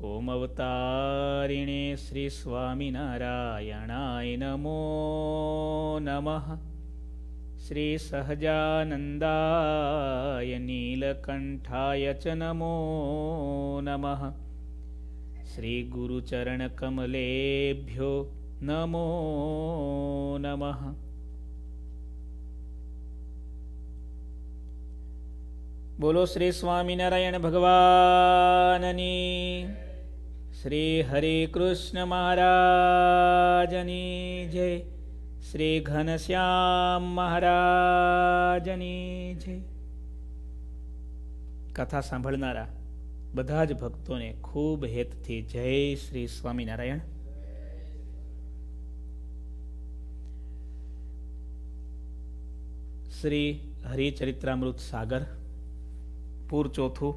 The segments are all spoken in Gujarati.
ઓમ અવતારિણે શ્રી સ્વામિનારાયણાય નમો નમઃ શ્રી સહજાનંદાય નીલકંઠાય ચ નમો નમઃ શ્રી ગુરુચરણકમલેભ્યો નમો નમઃ બોલો શ્રી સ્વામિનારાયણ ભગવાનની શ્રી હરે કૃષ્ણ મહારાજની જય. શ્રી ઘનશ્યામ મહારાજની જય. કથા સાંભળનારા બધા જ ભક્તોને ખૂબ હેતથી જય શ્રી સ્વામિનારાયણ. શ્રી હરિચરિત્રામૃત સાગર, પૂર ચોથું,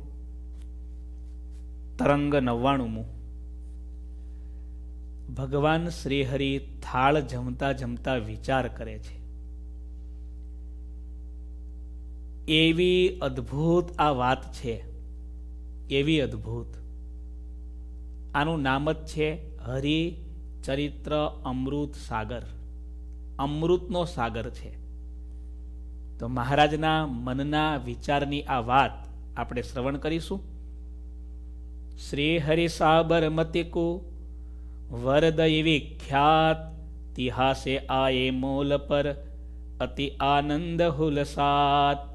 તરંગ નવ્વાણુંમું ભગવાન શ્રીહરિ થાળ જમતા જમતા વિચાર કરે છે. એવી અદ્ભુત આ વાત છે. એવી અદ્ભુત. આનું નામ જ છે હરિ ચરિત્ર અમૃત સાગર. અમૃતનો સાગર છે. તો મહારાજના મનના વિચારની આ વાત આપણે શ્રવણ કરીશું. શ્રી હરિ સાબરમતિકુ વરદય વિખ્યાત તિહાસે આયે મોલ પર અતિ આનંદ હુલસાત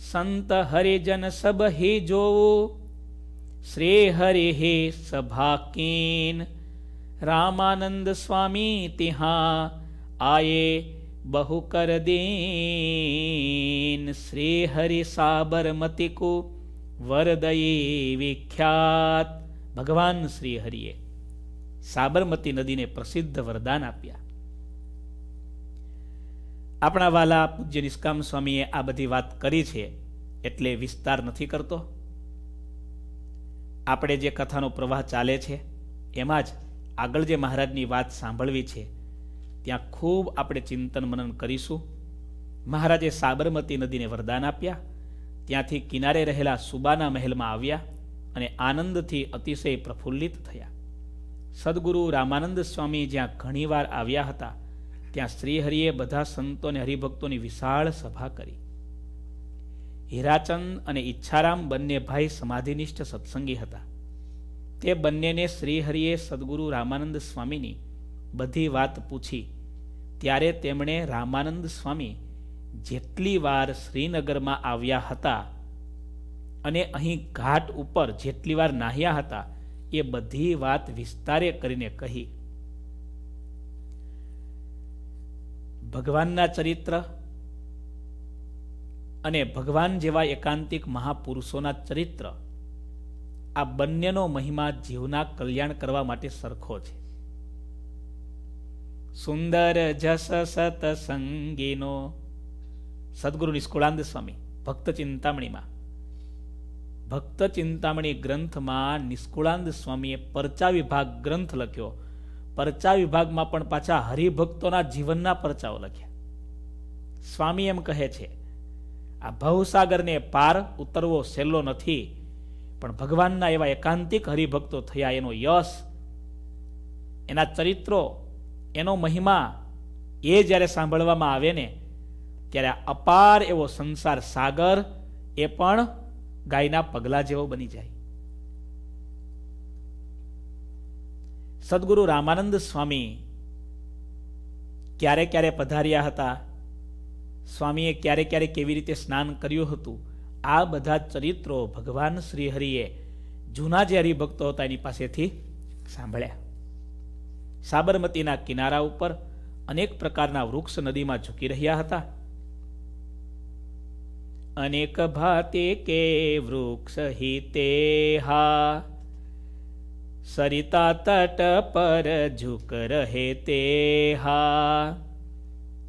સંત હરિજન સબ હી જોવું શ્રી હરિ હે સભાકીન રામાનંદ સ્વામી તિહા આયે બહુ કર દીન શ્રી હરિ સાબરમતિકુ વરદયી વિખ્યાત ભગવાન શ્રી હરિએ સાબરમતી નદીને પ્રસિદ્ધ વરદાન આપ્યા. આપણા વાલા પૂજ્ય નિષ્કામ સ્વામીએ આ બધી વાત કરી છે એટલે વિસ્તાર નથી કરતો. આપણે જે કથાનો પ્રવાહ ચાલે છે, એમાં જ આગળ જે મહારાજની વાત સાંભળવી છે, ત્યાં ખૂબ આપણે ચિંતન મનન કરીશું. મહારાજે સાબરમતી નદીને વરદાન આપ્યા, ત્યાંથી કિનારે રહેલા સુબાના મહેલમાં આવ્યા અને આનંદથી અતિશય પ્રફુલ્લિત થયા. સદગુરુ રામાનંદ સ્વામી જ્યાં ઘણીવાર આવ્યા હતા, ત્યાં શ્રીહરિએ બધા સંતો અને હરિભક્તોની વિશાળ સભા કરી. હીરાચંદ અને ઈચ્છારામ બંને ભાઈ સમાધિનિષ્ઠ સત્સંગી હતા. તે બંનેને શ્રીહરિએ સદગુરુ રામાનંદ સ્વામીની બધી વાત પૂછી, ત્યારે તેમણે રામાનંદ સ્વામી જેટલી વાર શ્રીનગરમાં આવ્યા હતા અને અહીં ઘાટ ઉપર જેટલી વાર નાહ્યા હતા એ બધી વાત વિસ્તારે કરીને કહી. ભગવાનના ચરિત્ર અને ભગવાન જેવા એકાંતિક મહાપુરુષોના ચરિત્ર આ બંનેનો મહિમા જીવના કલ્યાણ કરવા માટે સરખો છે. સુંદર જસ સતસંગીનો સદગુરુ નિષ્કુળાનંદ સ્વામી, ભક્ત ચિંતામણીમાં. ભક્ત ચિંતામણી ગ્રંથમાં નિષ્કુળાનંદ સ્વામીએ પરચા વિભાગ ગ્રંથ લખ્યો. પરચા વિભાગમાં પણ પાછા હરિભક્તોના જીવનના પરચાઓ લખ્યા. સ્વામી એમ કહે છે, આ ભવસાગરને પાર ઉતરવો સહેલો નથી, પણ ભગવાનના એવા એકાંતિક હરિભક્તો થયા એનો યશ, એના ચરિત્રો, એનો મહિમા, એ જ્યારે સાંભળવામાં આવે ને, ત્યારે અપાર એવો સંસાર સાગર, એ પણ ગાયના પગલા જેવો બની જાય. સદગુરુ રામાનંદ સ્વામી ક્યારે ક્યારે પધાર્યા હતા? સ્વામીએ ક્યારે ક્યારે કેવી રીતે સ્નાન કર્યું હતું? આ બધા ચરિત્રો ભગવાન શ્રી હરિએ જૂના જે હરિભક્તો હતા એની પાસેથી સાંભળ્યા. સાબરમતીના કિનારા ઉપર અનેક પ્રકારના વૃક્ષ નદીમાં ઝૂકી રહ્યા હતા. અનેક ભાતે કે વૃક્ષ હિતે હા સરિતા તટ પર ઝુક રહે તે હા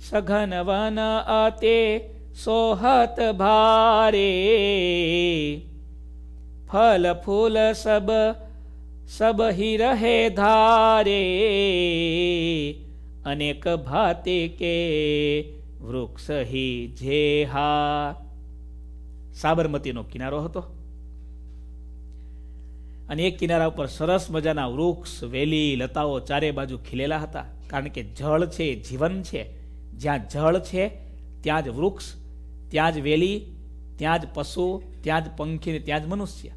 સઘન વન અતે સોહત ભારે ફલ ફૂલ સબ સબ હિ રહે ધારે અનેક ભાતે કે વૃક્ષ હિ જે હા સાબરમતીનો કિનારો હતો. અને એક કિનારા ઉપર સરસ મજાના વૃક્ષ, વેલી, લતાઓ ચારે બાજુ ખીલેલા હતા. કારણ કે જળ છે, જીવન છે. જ્યાં જળ છે, ત્યાં જ વૃક્ષ, ત્યાં જ વેલી, ત્યાં જ પશુ, ત્યાં જ પંખી ત્યાં જ મનુષ્ય.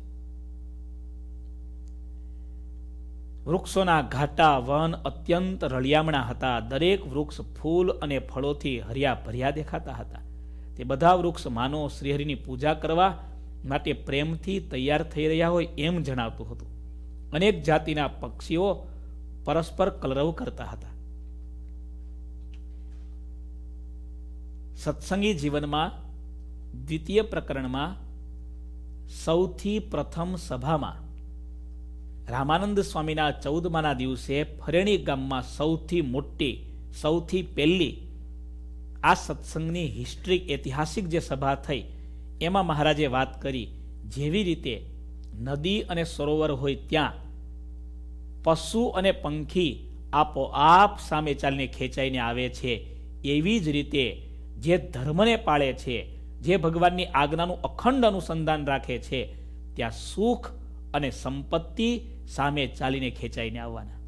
વૃક્ષોના ઘાટા, વન અત્યંત રળિયામણા હતા. દરેક વૃક્ષ ફૂલ અને ફળોથી હરિયા ભર્યા દેખાતા હતા. તે બધા વૃક્ષ માનો શ્રીહરિની પૂજા કરવા માટે પ્રેમથી તૈયાર થઈ રહ્યા હોય એમ જણાવતું હતું. અનેક જાતિના પક્ષીઓ પરસ્પર કલરવ કરતા હતા. સત્સંગી જીવનમાં દ્વિતીય પ્રકરણમાં સૌથી પ્રથમ સભામાં રામાનંદ સ્વામીના ચૌદમાના દિવસે ફરેણી ગામમાં સૌથી મોટી, સૌથી પહેલી આ સત્સંગની હિસ્ટ્રી ઐતિહાસિક જે સભા થઈ, એમાં મહારાજે વાત કરી, જેવી રીતે નદી અને સરોવર હોય ત્યાં, પશુ અને પંખી આપોઆપ સામે ચાલીને ખેંચાઈને આવે છે. એવી જ રીતે જે ધર્મને પાળે છે, જે ભગવાનની આજ્ઞાનું અખંડ અનુસંધાન રાખે છે, ત્યાં સુખ અને સંપત્તિ સામે ચાલીને ખેંચાઈને આવવાના.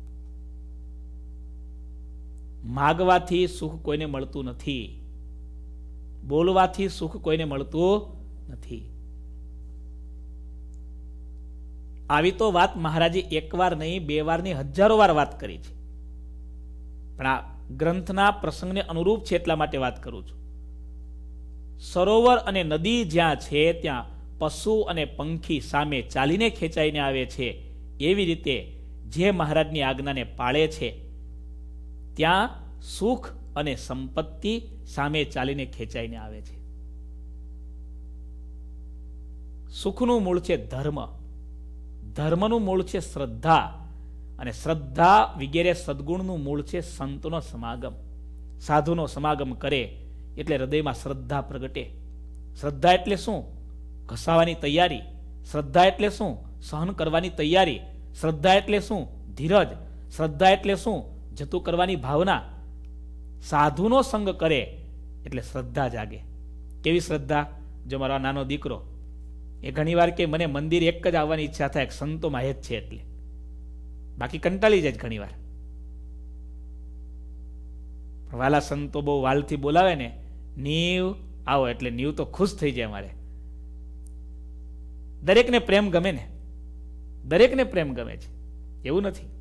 માગવાથી સુખ કોઈને મળતું નથી. બોલવાથી સુખ કોઈને મળતું નથી. આવી તો વાત મહારાજે એકવાર નહીં, બે વાર નહીં હજારો વાર વાત કરી છે. પણ આ ગ્રંથના પ્રસંગને અનુરૂપ છે એટલા માટે વાત કરું છું. સરોવર અને નદી જ્યાં છે, ત્યાં પશુ અને પંખી સામે ચાલીને ખેંચાઈને આવે છે. એવી રીતે જે મહારાજની આજ્ઞાને પાળે છે ત્યાં સુખ અને સંપત્તિ સામે ચાલીને ખેંચાઈને આવે છે. સુખનું મૂળ છે ધર્મ. ધર્મનું મૂળ છે શ્રદ્ધા અને શ્રદ્ધા વગેરે સદગુણનું મૂળ છે સંતનો સમાગમ. સાધુનો સમાગમ કરે એટલે હૃદયમાં શ્રદ્ધા પ્રગટે. શ્રદ્ધા એટલે શું? ઘસાવાની તૈયારી. શ્રદ્ધા એટલે શું? સહન કરવાની તૈયારી. શ્રદ્ધા એટલે શું? ધીરજ. શ્રદ્ધા એટલે શું? જતું કરવાની ભાવના સાધુનો સંગ કરે એટલે શ્રદ્ધા જાગે. કેવી શ્રદ્ધા? જો મારો નાનો દીકરો, એ ઘણીવાર કે મને મંદિર એક જ આવવાની ઈચ્છા થાય સંતોમાં જ છે એટલે. બાકી કંટાળી જાય ઘણીવાર. વાલા સંતો બહુ વાલથી બોલાવે ને, નીવ, આવો. એટલે નીવ તો ખુશ થઈ જાય મારે. દરેકને પ્રેમ ગમે ને. દરેકને પ્રેમ ગમે છે. એવું નથી.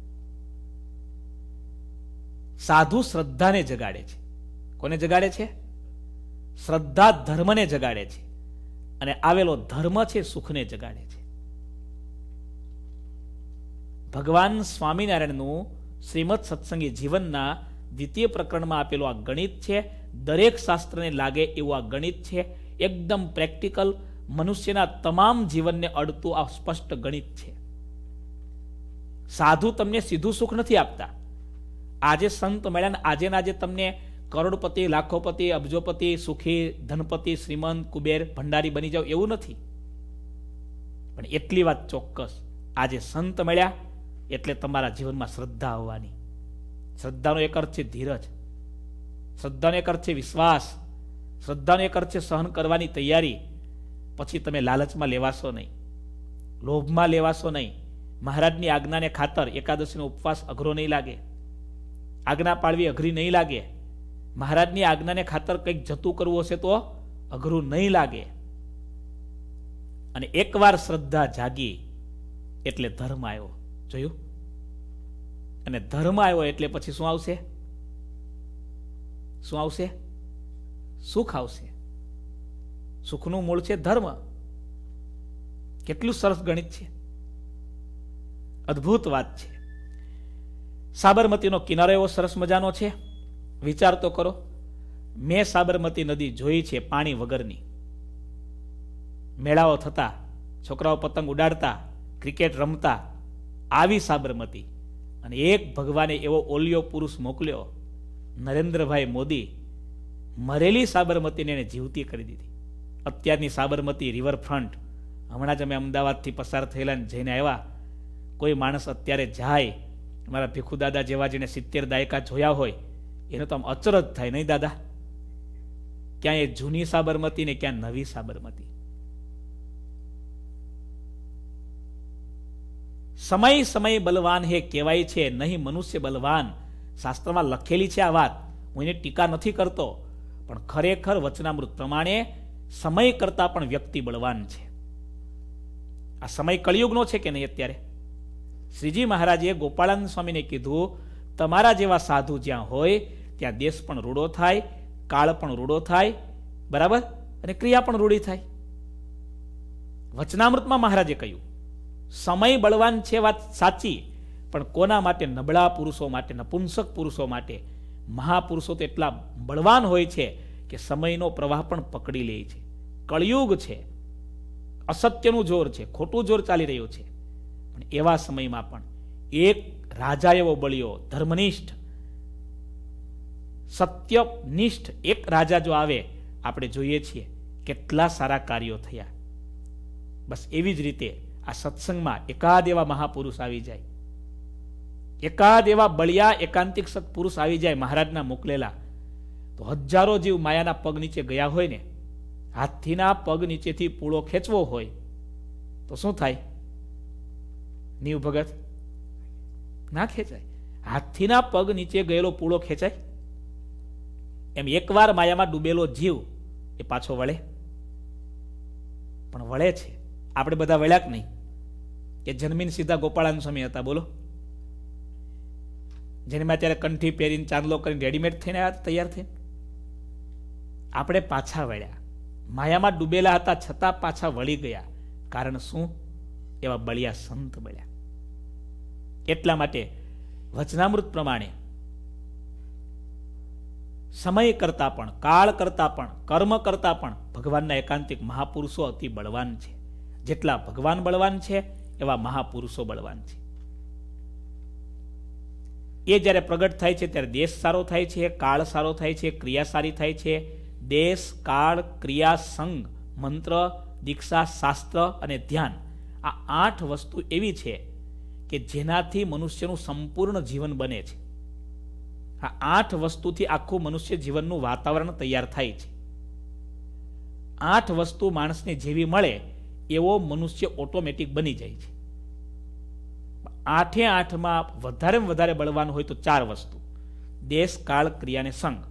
સાધુ શ્રદ્ધાને જગાડે છે. કોને જગાડે છે? શ્રદ્ધા ધર્મને જગાડે છે. અને આવેલો ધર્મ છે સુખને જગાડે છે. ભગવાન સ્વામિનારાયણનું શ્રીમદ સત્સંગી જીવનના દ્વિતીય પ્રકરણમાં આપેલું આ ગણિત છે. દરેક શાસ્ત્રને લાગે એવું આ ગણિત છે. એકદમ પ્રેક્ટિકલ, મનુષ્યના તમામ જીવનને અડતું આ સ્પષ્ટ ગણિત છે. સાધુ તમને સીધું સુખ નથી આપતા. આજે સંત મળ્યા આજે આજે તમને કરોડપતિ, લાખોપતિ, અબજોપતિ, સુખી, ધનપતિ, શ્રીમંત, કુબેર, ભંડારી બની જાવ એવું નથી. પણ એટલી વાત ચોક્કસ. આજે સંત મળ્યા એટલે તમારા જીવનમાં શ્રદ્ધા આવવાની. શ્રદ્ધાનો એક અર્થ છે ધીરજ. શ્રદ્ધાનો એક અર્થ છે વિશ્વાસ. શ્રદ્ધાનો એક અર્થ છે સહન કરવાની તૈયારી. પછી તમે લાલચમાં લેવાશો નહીં. લોભમાં લેવાશો નહીં. મહારાજની આજ્ઞાને ખાતર એકાદશીનો ઉપવાસ અઘરો નહીં લાગે. આજ્ઞા પાળવી અઘરી નહીં લાગે. મહારાજની આજ્ઞાને ખાતર કંઈક જતું કરવું હશે તો અઘરું નહીં લાગે. અને એકવાર શ્રદ્ધા જાગી, એટલે ધર્મ આવ્યો. જોયું? અને ધર્મ આવ્યો એટલે પછી શું આવશે? શું આવશે? સુખ આવશે. સુખનું મૂળ છે ધર્મ. કેટલું સરસ ગણિત છે. અદ્ભુત વાત છે. સાબરમતીનો કિનારો એવો સરસ મજાનો છે. વિચાર તો કરો. મેં સાબરમતી નદી જોઈ છે પાણી વગરની. મેળાઓ થતા, છોકરાઓ પતંગ ઉડાડતા, ક્રિકેટ રમતા, આવી સાબરમતી. અને એક ભગવાને એવો ઓલિયો પુરુષ મોકલ્યો, નરેન્દ્રભાઈ મોદી, મરેલી સાબરમતીને એને જીવતી કરી દીધી. અત્યારની સાબરમતી રિવરફ્રન્ટ. હમણાં જ અમે અમદાવાદથી પસાર થયેલા જઈને આવ્યા. કોઈ માણસ અત્યારે જાય મારા ભીખુ દાદા જેવા જેને સિત્તેર દાયકા જોયા હોય, એનો તો આમ અચરજ થાય નહીં દાદા? ક્યાં એ જૂની સાબરમતી ને ક્યાં નવી સાબરમતી? સમય સમય બલવાન હે કહેવાય છે, નહીં મનુષ્ય બલવાન. શાસ્ત્રમાં લખેલી છે આ વાત. હું એને ટીકા નથી કરતો, પણ ખરેખર વચનામૃત પ્રમાણે સમય કરતા પણ વ્યક્તિ બળવાન છે. આ સમય કળિયુગનો છે કે નહીં અત્યારે? શ્રીજી મહારાજે ગોપાળાનંદ સ્વામીને કીધું, તમારા જેવા સાધુ જ્યાં હોય, ત્યાં દેશ પણ રૂડો થાય, કાળ પણ રૂડો થાય, બરાબર? અને ક્રિયા પણ રૂડી થાય. વચનામૃતમાં મહારાજે કહ્યું, સમય બળવાન છે વાત સાચી, પણ કોના માટે નબળા પુરુષો માટે, નપુંસક પુરુષો માટે? મહાપુરુષો તો એટલા બળવાન હોય છે કે સમયનો પ્રવાહ પણ પકડી લે છે. કળિયુગ છે. અસત્યનું જોર છે. ખોટું જોર ચાલી રહ્યું છે. એવા સમયમાં પણ એક રાજા એવો બળ્યો, ધર્મનિષ્ઠ, સત્યનિષ્ઠ એક રાજા જો આવે, આપણે જોઈએ છીએ કેટલા સારા કાર્યો થયા. બસ એવી જ રીતે આ સત્સંગમાં એકાદ એવા મહાપુરુષ આવી જાય. એકાદ એવા બળિયા, એકાંતિક સત્પુરુષ આવી જાય મહારાજના મોકલેલા. તો હજારો જીવ માયાના પગ નીચે ગયા હોય ને, હાથીના પગ નીચેથી પૂળો ખેંચવો હોય, તો શું થાય? નીવ ભગત? ના ખેંચાય. હાથીના પગ નીચે ગયેલો પૂળો ખેંચાય? એમ એકવાર માયામાં ડૂબેલો જીવ એ પાછો વળે? પણ વળે છે. આપણે બધા વળ્યા કે નહીં? કે જન્મીન સીધા ગોપાળાન સ્વામી હતા, બોલો. જેને મેં અત્યારે કંઠી પહેરીને ચાંદલો કરીને રેડીમેડ થઈને આવ્યા તૈયાર થઈને? આપણે પાછા વળ્યા. માયામાં ડૂબેલા હતા, છતાં પાછા વળી ગયા. કારણ શું? એવા બળિયા સંત બળ્યા. એટલા માટે વચનામૃત પ્રમાણે સમય કરતા પણ, કાળ કરતા પણ, કર્મ કરતા પણ ભગવાનના એકાંતિક મહાપુરુષો અતિ બળવાન છે. જેટલા ભગવાન બળવાન છે, એવા મહાપુરુષો બળવાન છે. એ જ્યારે પ્રગટ થાય છે, ત્યારે દેશ સારો થાય છે, કાળ સારો થાય છે, ક્રિયા સારી થાય છે. દેશ, કાળ, ક્રિયા સંગ મંત્ર, દીક્ષા, શાસ્ત્ર અને ધ્યાન આ આઠ વસ્તુ એવી છે કે જેનાથી મનુષ્યનું સંપૂર્ણ જીવન બને છે. આ આઠ વસ્તુથી આખું મનુષ્ય જીવનનું વાતાવરણ તૈયાર થાય છે. આઠ વસ્તુ માણસને જેવી મળે, એવો મનુષ્ય ઓટોમેટિક બની જાય છે. આઠે આઠમાં વધારે વધારે બળવાનું હોય તો ચાર વસ્તુ. દેશ, કાળ ક્રિયાને સંઘ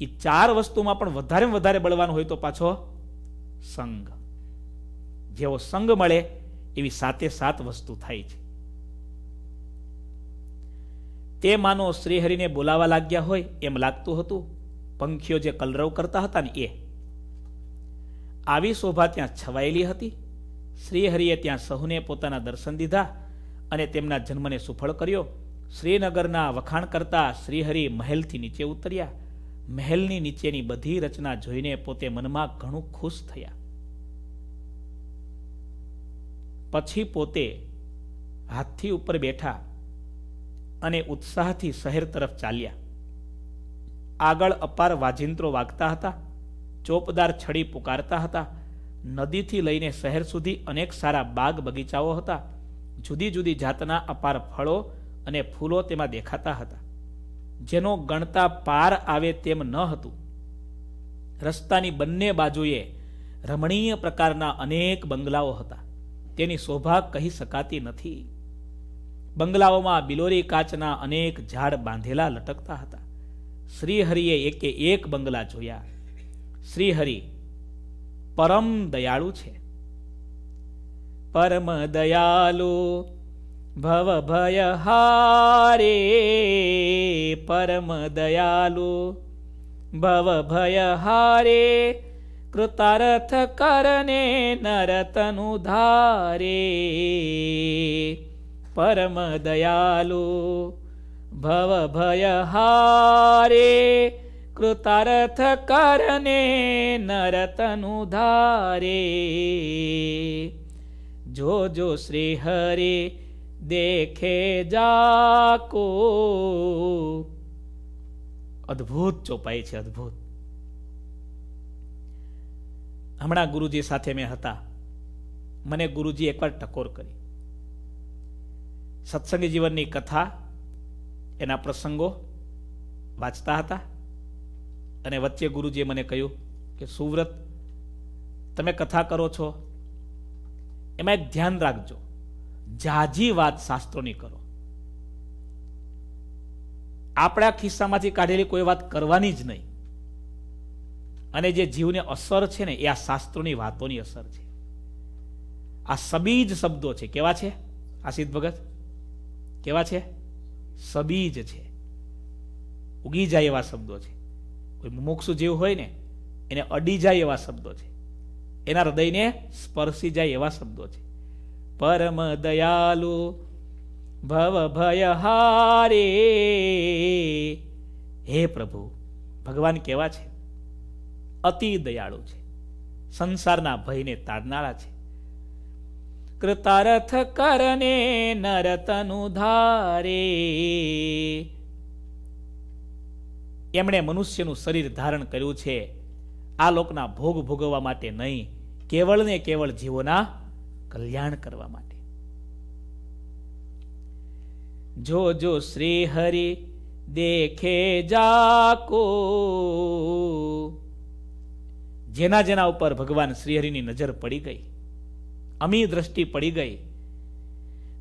એ ચાર વસ્તુમાં પણ વધારે વધારે બળવાનું હોય તો પાછો સંઘ જેવો સંઘ મળે, એવી સાતે સાત વસ્તુ થાય છે. તે માનો શ્રીહરિને બોલાવા લાગ્યા હોય એમ લાગતું હતું. પંખીઓ જે કલરવ કરતા હતા ને એ. આવી શોભા ત્યાં છવાયેલી હતી. શ્રીહરિએ ત્યાં સહુને પોતાના દર્શન દીધા અને તેમના જન્મને સુફળ કર્યો. શ્રીનગરના વખાણ કરતા શ્રીહરિ મહેલથી નીચે ઉતર્યા. મહેલની નીચેની બધી રચના જોઈને પોતે મનમાં ઘણું ખુશ થયા. પછી પોતે હાથથી ઉપર બેઠા અને ઉત્સાહથી શહેર તરફ ચાલ્યા. આગળ અપાર વાજિંત્રો વાગતા હતા, ચોપદાર છડી પુકારતા હતા, નદીથી લઈને શહેર સુધી અનેક સારા બાગ બગીચાઓ હતા, જુદી જુદી જાતના અપાર ફળો અને ફૂલો તેમાં દેખાતા હતા. જેનો ગણતા પાર આવે તેમ ન હતું. રસ્તાની બંને બાજુએ રમણીય પ્રકારના અનેક બંગલાઓ હતા. તેની શોભા કહી શકાતી નથી. બંગલાઓમાં બિલોરી કાચના અનેક ઝાડ બાંધેલા લટકતા હતા. શ્રીહરિએ એકે એક બંગલા જોયા. શ્રીહરિ, પરમ દયાળુ છે. પરમ દયાલુ, ભવ ભય હારે. પરમ દયાલુ, ભવ ભય હારે. કૃતાર્થ કરને નરતનુ ધારે. પરમ દયાલુ ભવ ભય હારે કૃતારથ કરને નરતનુ ધારે જો જો શ્રી હરે દેખે જાકો અદ્ભુત ચોપાઈ છે, અદ્ભુત. હમણાં ગુરુજી સાથે મેં હતા. મને ગુરુજી એકવાર ટકોર કરી. સત્સંગી જીવનની કથા એના પ્રસંગો વાંચતા હતા. અને વચ્ચે ગુરુજીએ મને કહ્યું કે, સુવ્રત, તમે કથા કરો છો, એમાં એક ધ્યાન રાખજો. જાજી વાત શાસ્ત્રોની કરો. આપણા ખિસ્સામાંથી કાઢેલી કોઈ વાત કરવાની જ નહીં. અને જે જીવને અસર છે ને, એ આ શાસ્ત્રોની વાતોની અસર છે. આ સબીજ શબ્દો છે. કેવા છે? આશિત ભગત? કેવા છે? સબીજ છે. ઉગી જાય એવા શબ્દો છે. કોઈ મુમુક્ષુ જીવ હોય ને, એને અડી જાય એવા શબ્દો છે. એના હૃદયને સ્પર્શી જાય એવા શબ્દો છે. પરમ દયાલુ ભવ ભય હારે હે પ્રભુ, ભગવાન કેવા છે? અતિ દયાળુ છે. સંસારના ભયને તાડનારા છે. કૃતારથ કરને નરતનુ ધારે એમણે મનુષ્યનું શરીર ધારણ કર્યું છે. આ લોકના ભોગ ભોગવવા માટે નહીં, કેવળ ને કેવળ જીવોના કલ્યાણ કરવા માટે. જો જો શ્રી હરિ દેખે જાકો. જેના જેના ઉપર ભગવાન શ્રીહરિની નજર પડી ગઈ. અમી દ્રષ્ટિ પડી ગઈ.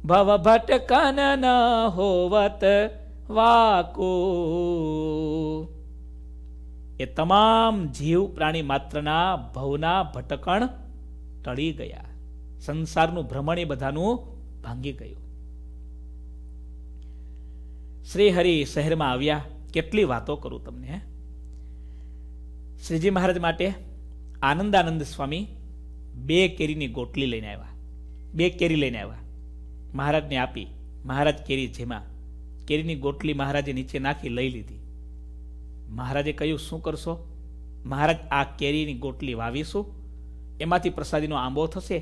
ભવ ભટકન ન હોવત વાકો. એ તમામ જીવ પ્રાણી માત્રના ભવના ભટકણ ટળી ગયા. સંસારનું ભ્રમણ એ બધાનું ભાંગી ગયું. શ્રી હરિ શહેરમાં આવ્યા. કેટલી વાતો કરું તમને શ્રીજી મહારાજ માટે આનંદાનંદ સ્વામી બે કેરીની ગોટલી લઈને આવ્યા. બે કેરી લઈને આવ્યા. મહારાજને આપી. મહારાજ કેરી જેમાં. કેરીની ગોટલી મહારાજે નીચે નાખી, લઈ લીધી. મહારાજે કહ્યું, શું કરશો? મહારાજ, આ કેરીની ગોટલી વાવીશું. એમાંથી પ્રસાદીનો આંબો થશે.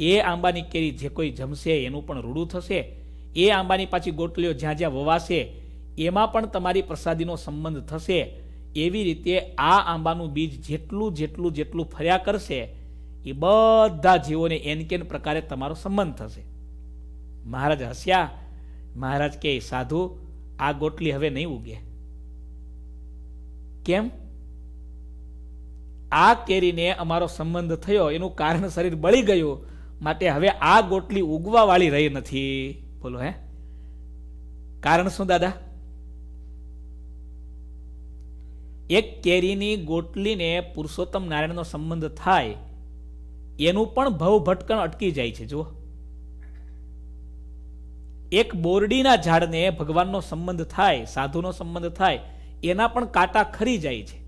એ આંબાની કેરી જે કોઈ જમશે, એનું પણ રૂડું થશે. એ આંબાની પાછી ગોટલીઓ જ્યાં જ્યાં વવાશે, એમાં પણ તમારી પ્રસાદીનો સંબંધ થશે. એવી રીતે આ આંબાનું બીજ જેટલું જેટલું જેટલું ફર્યા કરશે એ બધા જીવોને એન કેન પ્રકારે તમારો સંબંધ થશે. મહારાજ હસ્યા. મહારાજ કે, સાધુ, આ ગોટલી હવે નહીં ઉગે. કેમ? આ કેરીને અમારો સંબંધ થયો, એનું કારણ શરીર બળી ગયું, માટે હવે આ ગોટલી ઉગવા વાળી રહી નથી. બોલો, હે. કારણ શું, દાદા? એક કેરીની ગોટલીને પુરુષોત્તમ નારાયણનો સંબંધ થાય એનું પણ ભવ ભટકણ અટકી જાય છે, જુઓ. એક બોરડીના ઝાડને ભગવાનનો સંબંધ થાય, સાધુનો સંબંધ થાય, એના પણ કાંટા ખરી જાય છે.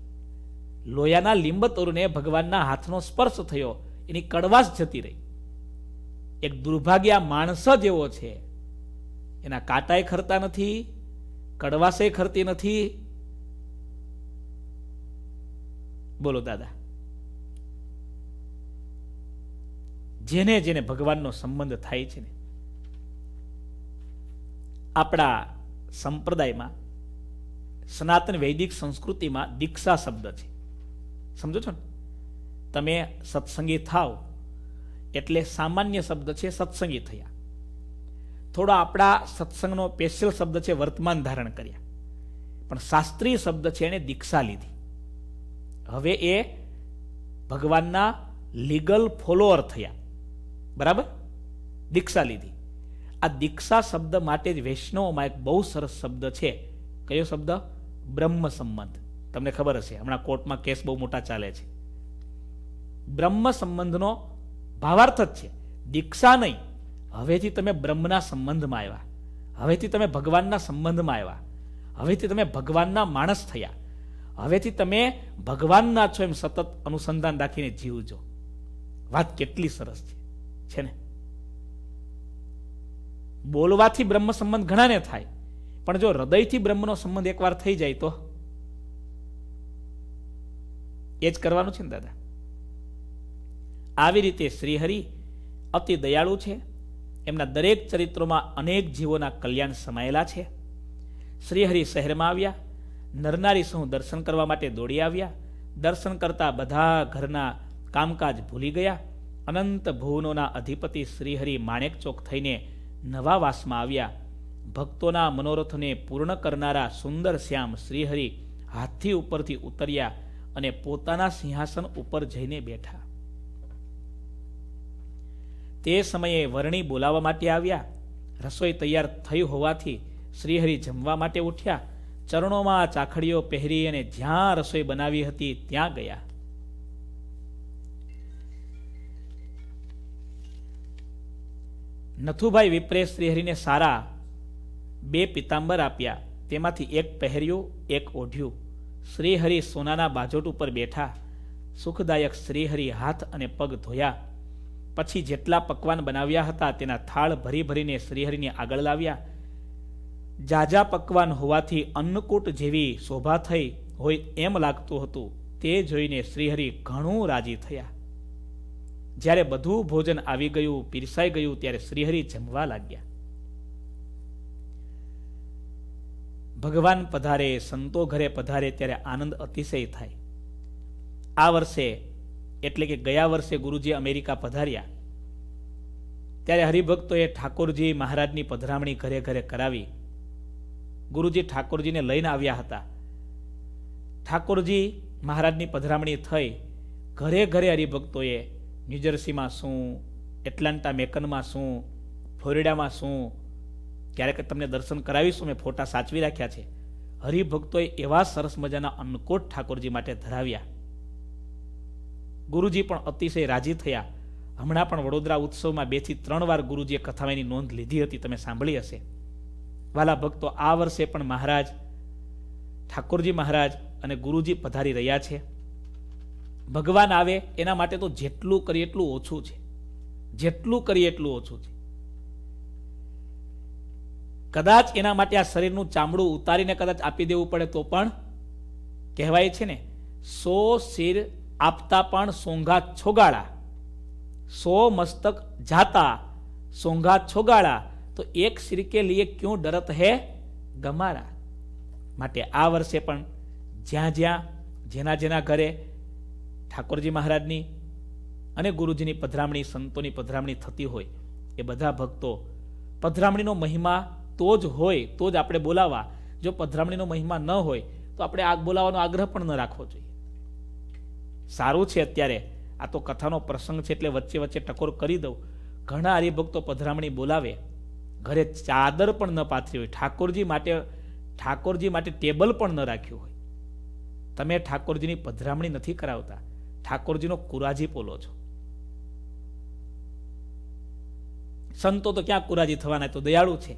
લોયાના લીંબતોરને ભગવાનના હાથનો સ્પર્શ થયો, એની કડવાશ જતી રહી. એક દુર્ભાગ્યા માણસ જ એવો છે. એના કાંટાએ ખરતા નથી, કડવાશે ખરતી નથી. બોલો દાદા. જેને જેને ભગવાનનો સંબંધ થાય છે ને, આપણા સંપ્રદાયમાં સનાતન વૈદિક સંસ્કૃતિમાં દીક્ષા શબ્દ છે. સમજો છો ને? તમે સત્સંગી થાવ એટલે સામાન્ય શબ્દ છે સત્સંગી થયા. થોડો આપણા સત્સંગનો સ્પેશિયલ શબ્દ છે વર્તમાન ધારણ કર્યા. પણ શાસ્ત્રીય શબ્દ છે એને દીક્ષા લીધી. હવે એ ભગવાનના લીગલ ફોલોઅર થયા. બરાબર? દીક્ષા લીધી. આ દીક્ષા શબ્દ માટે જ વૈષ્ણવમાં એક બહુ સરસ શબ્દ છે. કયો શબ્દ? બ્રહ્મ સંબંધ. તમને ખબર હશે, હમણાં કોર્ટમાં કેસ બહુ મોટા ચાલે છે. બ્રહ્મ સંબંધનો ભાવાર્થ જ છે. દીક્ષા નહીં. હવેથી તમે બ્રહ્મના સંબંધમાં આવ્યા. હવેથી તમે ભગવાનના સંબંધમાં આવ્યા. હવેથી તમે ભગવાનના માણસ થયા. હવેથી તમે ભગવાનના છો એમ સતત અનુસંધાન રાખીને જીવજો. વાત કેટલી સરસ છે. છે ને? બોલવાથી બ્રહ્મ સંબંધ ઘણાને થાય. પણ જો હૃદયથી બ્રહ્મનો સંબંધ એકવાર થઈ જાય તો? એ જ કરવાનું છે ને દાદા? આવી રીતે શ્રીહરિ અતિ દયાળુ છે. એમના દરેક ચરિત્રોમાં અનેક જીવોના કલ્યાણ સમાયેલા છે. શ્રીહરિ શહેરમાં આવ્યા, નરનારી સૌ દર્શન કરવા માટે દોડી આવ્યા, દર્શન કરતા બધા ઘરના કામકાજ ભૂલી ગયા અનંત ભુવનોના અધિપતિ શ્રીહરિ માણેક ચોક થઈને નવા વાસમાં આવ્યા. ભક્તોના મનોરથને પૂર્ણ કરનારા સુંદર શ્યામ શ્રીહરિ હાથથી ઉપરથી ઉતર્યા અને પોતાના સિંહાસન ઉપર જઈને બેઠા. તે સમયે વરણી બોલાવવા માટે આવ્યા. રસોઈ તૈયાર થઈ હોવાથી શ્રીહરિ જમવા માટે ઉઠ્યા. ચરણોમાં ચાખડીઓ પહેરી અને જ્યાં રસોઈ બનાવી હતી ત્યાં ગયા. નથુભાઈ વિપ્રે શ્રીહરિને સારા બે પિતાંબર આપ્યા. તેમાંથી એક પહેર્યું, એક ઓઢ્યું. શ્રીહરિ સોનાના બાજોટ ઉપર બેઠા. સુખદાયક શ્રીહરિ હાથ અને પગ ધોયા. પછી જેટલા પકવાન બનાવ્યા હતા તેના થાળ ભરી ભરીને શ્રીહરિને આગળ લાવ્યા. જાજા પકવાન હોવાથી અન્નકૂટ જેવી શોભા થઈ હોય એમ લાગતું હતું. તે જોઈને શ્રીહરિ ઘણું રાજી થયા. જ્યારે બધું ભોજન આવી ગયું, પીરસાઈ ગયું, ત્યારે શ્રીહરિ જમવા લાગ્યા. ભગવાન પધારે, સંતો ઘરે પધારે ત્યારે આનંદ અતિશય થાય. આ વર્ષે, એટલે કે ગયા વર્ષે ગુરુજી અમેરિકા પધાર્યા. ત્યારે હરિભક્તોએ ઠાકોરજી મહારાજની પધરામણી ઘરે ઘરે કરાવી. ગુરુજી ઠાકોરજીને લઈને આવ્યા હતા. ઠાકોરજી મહારાજની પધરામણી થઈ. ઘરે ઘરે હરિભક્તોએ ન્યુજર્સીમાં શું, એટલાન્ટા મેકનમાં શું, ફ્લોરિડામાં શું? ક્યારેક તમને દર્શન કરાવીશું, મેં ફોટા સાચવી રાખ્યા છે. હરિભક્તોએ એવા સરસ મજાના અન્નકોટ ઠાકોરજી માટે ધરાવ્યા. ગુરુજી પણ અતિશય રાજી થયા. હમણાં પણ વડોદરા ઉત્સવમાં બેથી ત્રણ વાર ગુરુજીએ કથાવાની નોંધ લીધી હતી, તમે સાંભળી હશે. વાલા ભક્તો આ વર્ષે પણ મહારાજ, ઠાકોરજી મહારાજ અને ગુરુજી પધારી રહ્યા છે. ભગવાન આવે, એના માટે તો જેટલું કરીએ એટલું ઓછું છે. જેટલું કરીએ એટલું ઓછું છે. કદાચ એના માટે આ શરીરનું ચામડું ઉતારીને કદાચ આપી દેવું પડે તો પણ, કહેવાય છે ને, સો શિર આપતા પણ સોંઘા છોગાળા, સો મસ્તક જાતા સોંઘા છોગાળા, તો એક શિર કે લીએ ક્યું ડરત હે ગમારા? માટે આ વર્ષે પણ જ્યાં જ્યાં, જેના જેના ઘરે ઠાકોરજી મહારાજની અને ગુરુજીની પધરામણી, સંતોની પધરામણી થતી હોય, એ બધા ભક્તો પધરામણીનો મહિમા તો જ હોય, તો જ આપણે બોલાવા. જો પધરામણીનો મહિમા ન હોય, તો આપણે આગ બોલાવવાનો આગ્રહ પણ ન રાખવો જોઈએ. સારું છે અત્યારે, આ તો કથાનો પ્રસંગ છે એટલે વચ્ચે વચ્ચે ટકોર કરી દઉં. ઘણા હરિભક્તો પધરામણી બોલાવે. ઘરે ચાદર પણ ન પાથરી હોય, ઠાકોરજી માટે ઠાકોરજી માટે ટેબલ પણ ન રાખ્યું હોય. તમે ઠાકોરજીની પધરામણી નથી કરાવતા. ઠાકોરજીનો કુરાજી પોલો છો. સંતો તો ક્યાં કુરાજી થવાના તો દયાળુ છે.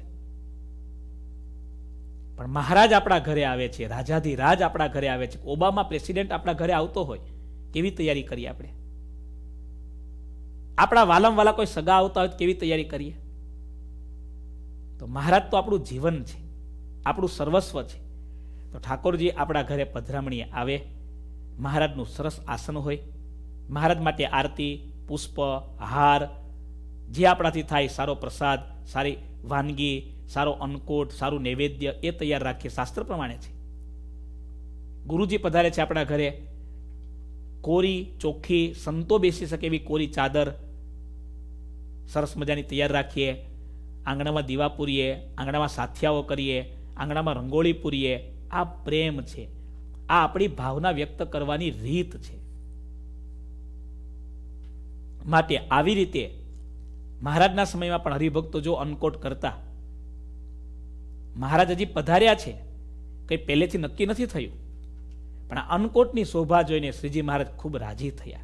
પણ મહારાજ આપણા ઘરે આવે છે રાજાધી રાજ આપણા ઘરે આવે છે, ઓબામા પ્રેસિડેન્ટ આપણા ઘરે આવતો હોય, કેવી તૈયારી કરીએ આપણે? આપણા વાલમ વાલા કોઈ સગા આવતા હોય કેવી તૈયારી કરીએ? તો મહારાજ તો આપણું જીવન છે, આપણું સર્વસ્વ છે. તો ઠાકોરજી આપણા ઘરે પધરામણીએ આવે મહારાજનું સરસ આસન હોય, મહારાજ માટે આરતી, પુષ્પ, હાર, જે આપણાથી થાય, સારો પ્રસાદ, સારી વાનગી, સારો અન્નકોટ, સારું નૈવેદ્ય, એ તૈયાર રાખીએ. શાસ્ત્ર પ્રમાણે છે. ગુરુજી પધારે છે આપણા ઘરે. કોરી ચોખ્ખી, સંતો બેસી શકે એવી કોરી ચાદર સરસ મજાની તૈયાર રાખીએ. આંગણામાં દીવા પૂરીએ, આંગણામાં સાથિયાઓ કરીએ, આંગણામાં રંગોળી પૂરીએ. આ પ્રેમ છે. આ આપણી ભાવના વ્યક્ત કરવાની રીત છે. માટે આવી રીતે મહારાજના સમયમાં પણ હરિભક્તો જો અનકોટ કરતા, મહારાજ હજી પધાર્યા છે, કંઈ પહેલેથી નક્કી નથી થયું. પણ આ અનકોટની શોભા જોઈને શ્રીજી મહારાજ ખૂબ રાજી થયા.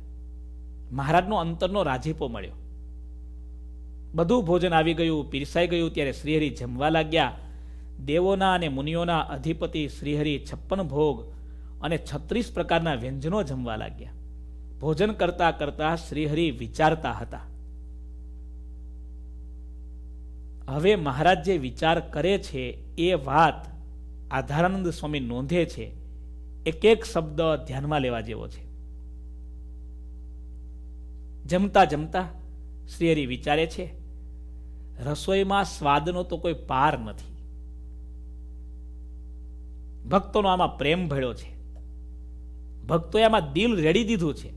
મહારાજનો અંતરનો રાજીપો મળ્યો. બધું ભોજન આવી ગયું, પીરસાઈ ગયું, ત્યારે શ્રીહરિ જમવા લાગ્યા. દેવોના અને મુનિઓના અધિપતિ શ્રીહરિ છપ્પન ભોગ અને છત્રીસ પ્રકારના વ્યંજનો જમવા લાગ્યા. ભોજન કરતા કરતા શ્રીહરિ વિચારતા હતા. હવે મહારાજ જે વિચાર કરે છે, એ વાત આધારાનંદ સ્વામી નોંધે છે. એક એક શબ્દ ધ્યાનમાં લેવા જેવો છે. જમતા જમતા શ્રીહરિ વિચારે છે, રસોઈમાં સ્વાદનો તો કોઈ પાર નથી. ભક્તોનો આમાં પ્રેમ ભળ્યો છે. ભક્તોએ આમાં દિલ રેડી દીધું છે.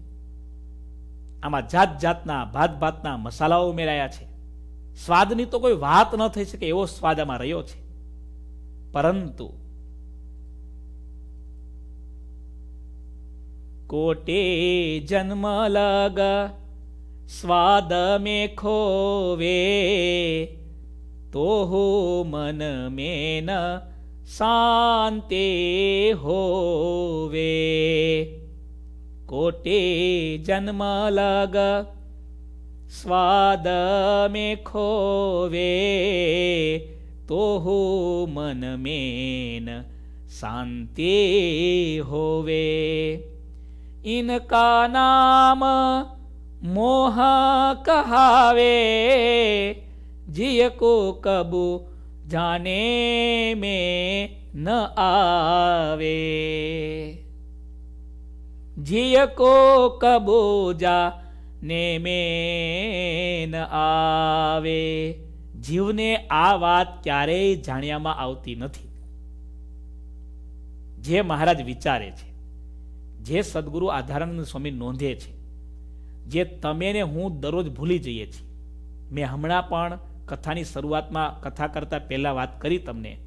આમાં જાત જાતના ભાત ભાતના મસાલાઓ ઉમેરાયા છે. સ્વાદની તો કોઈ વાત ન થઈ શકે એવો સ્વાદ આમાં રહ્યો છે. પરંતુ કોટે જન્મ લગ, સ્વાદ મેં ખોવે તો હો મન મેન શાંતે હોવે કોટે જન્મ લગ સ્વાદ મેં ખોવે તો હો મન મેન શાંતિ હોવે इनका नाम मोह कहावे जिय को कबू જાને મે ન આવે. જીયકો કબોજા ને મે ન આવે. જીવને આ વાત ક્યારેય જાણ્યામાં આવતી નથી. જે મહારાજ વિચારે છે, જે સદગુરુ આધારાનંદ સ્વામી નોંધે છે, જે તમે ને હું દરરોજ ભૂલી જઈએ છીએ. મેં હમણાં પણ કથાની શરૂઆતમાં કથા કરતા પહેલા વાત કરી તમને.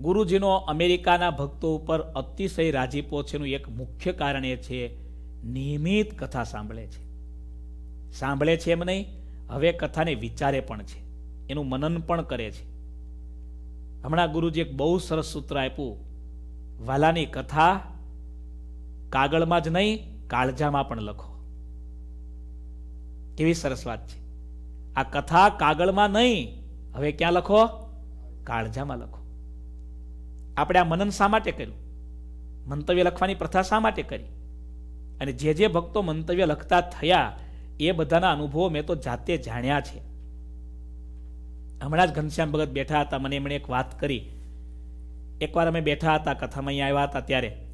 ગુરુજીનો અમેરિકાના ભક્તો ઉપર અતિશય રાજીપો છેનું એક મુખ્ય કારણ એ છે, નિયમિત કથા સાંભળે છે. સાંભળે છે એમ નહીં, હવે કથાને વિચારે પણ છે. એનું મનન પણ કરે છે. હમણાં ગુરુજી એક બહુ સરસ સૂત્ર આપ્યું, વાલાની કથા કાગળમાં જ નહીં, કાળજામાં પણ લખો. કેવી સરસ વાત છે. આ કથા કાગળમાં નહીં, હવે ક્યાં લખો? કાળજામાં લખો. આપણે આ મનન શા માટે કર્યું? મંતવ્ય લખવાની પ્રથા શા માટે કરી? અને જે જે ભક્તો મંતવ્ય લખતા થયા, એ બધાના અનુભવો મેં તો જાતે જાણ્યા છે. હમણાં જ ઘનશ્યામ ભગત બેઠા હતા, મને એમણે એક વાત કરી. એકવાર અમે બેઠા હતા, કથામાં અહીંયા આવ્યા હતા ત્યારે.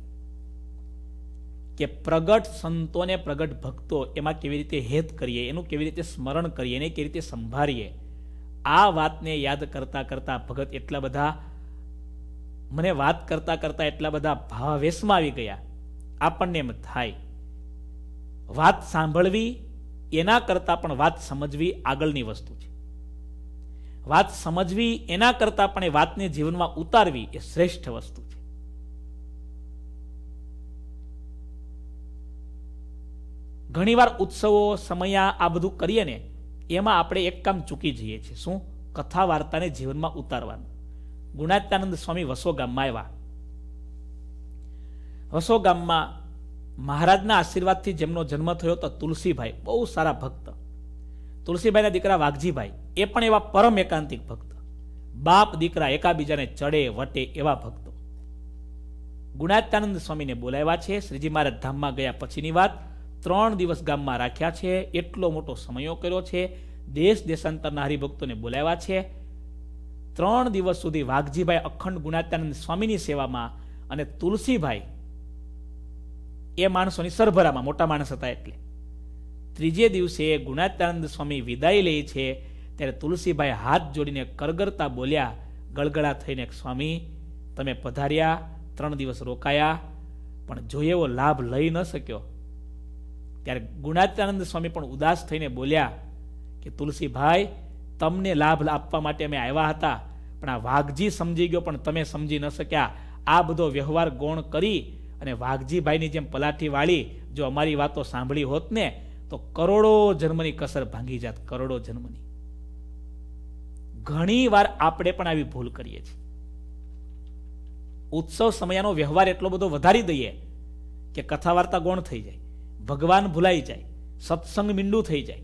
કે પ્રગટ સંતોને પ્રગટ ભક્તો એમાં કેવી રીતે હેત કરીએ, એનું કેવી રીતે સ્મરણ કરીએ, એને કેવી રીતે સંભાળીએ, આ વાતને યાદ કરતા કરતા ભગત એટલા બધા, મને વાત કરતા કરતા એટલા બધા ભાવેશમાં આવી ગયા. આપણને એમ થાય. વાત સાંભળવી, એના કરતા પણ વાત સમજવી આગળની વસ્તુ છે. વાત સમજવી, એના કરતા પણ એ વાતને જીવનમાં ઉતારવી એ શ્રેષ્ઠ વસ્તુ છે. ઘણીવાર ઉત્સવો, સમયા આ બધું કરીએ ને, એમાં આપણે એક કામ ચૂકી જઈએ છીએ. શું? કથા વાર્તાને જીવનમાં ઉતારવાનું. ગુણાત્યાનંદ સ્વામી વસો ગામમાં આવ્યા. વસો ગામમાં મહારાજના આશીર્વાદથી જેમનો જન્મ થયો તો તુલસીભાઈ, બહુ સારા ભક્ત. તુલસીભાઈના દીકરા વાઘજીભાઈ, એ પણ એવા પરમ એકાંતિક ભક્ત. બાપ દીકરા એકાબીજાને ચડે, વટે એવા ભક્તો. ગુણાત્યાનંદ સ્વામીને બોલાવ્યા છે. શ્રીજી મહારાજ ધામમાં ગયા પછીની વાત. ત્રણ દિવસ ગામમાં રાખ્યા છે, એટલો મોટો સમયો કર્યો છે, દેશ દેશાંતરના હરિભક્તોને બોલાવ્યા છે. ત્રણ દિવસ સુધી વાઘજીભાઈ અખંડ ગુણાત્યાનંદ સ્વામીની સેવામાં અને તુલસીભાઈ એ માણસોની સરભરામાં, મોટા માણસ હતા એટલે. ત્રીજે દિવસે ગુણાત્યાનંદ સ્વામી વિદાય લે છે, ત્યારે તુલસીભાઈ હાથ જોડીને કરગરતા બોલ્યા, ગળગળા થઈને સ્વામી, તમે પધાર્યા, ત્રણ દિવસ રોકાયા, પણ જોઈએ એવો લાભ લઈ ન શક્યો. ત્યારે ગુણાત્યાનંદ સ્વામી પણ ઉદાસ થઈને બોલ્યા કે, તુલસીભાઈ, તમને લાભ આપવા માટે અમે આવ્યા હતા, પણ આ વાઘજી સમજી ગયો, પણ તમે સમજી ન શક્યા. આ બધો વ્યવહાર ગૌણ કરી અને વાઘજીભાઈની જેમ પલાઠી વાળી, જો અમારી વાતો સાંભળી હોત ને, તો કરોડો જન્મની કસર ભાંગી જાત, કરોડો જન્મની. ઘણી વાર આપણે પણ આવી ભૂલ કરીએ છીએ. ઉત્સવ સમયનો વ્યવહાર એટલો બધો વધારી દઈએ કે કથા વાર્તા ગૌણ થઈ જાય. ભગવાન ભૂલાઈ જાય, સત્સંગ મીંડું થઈ જાય.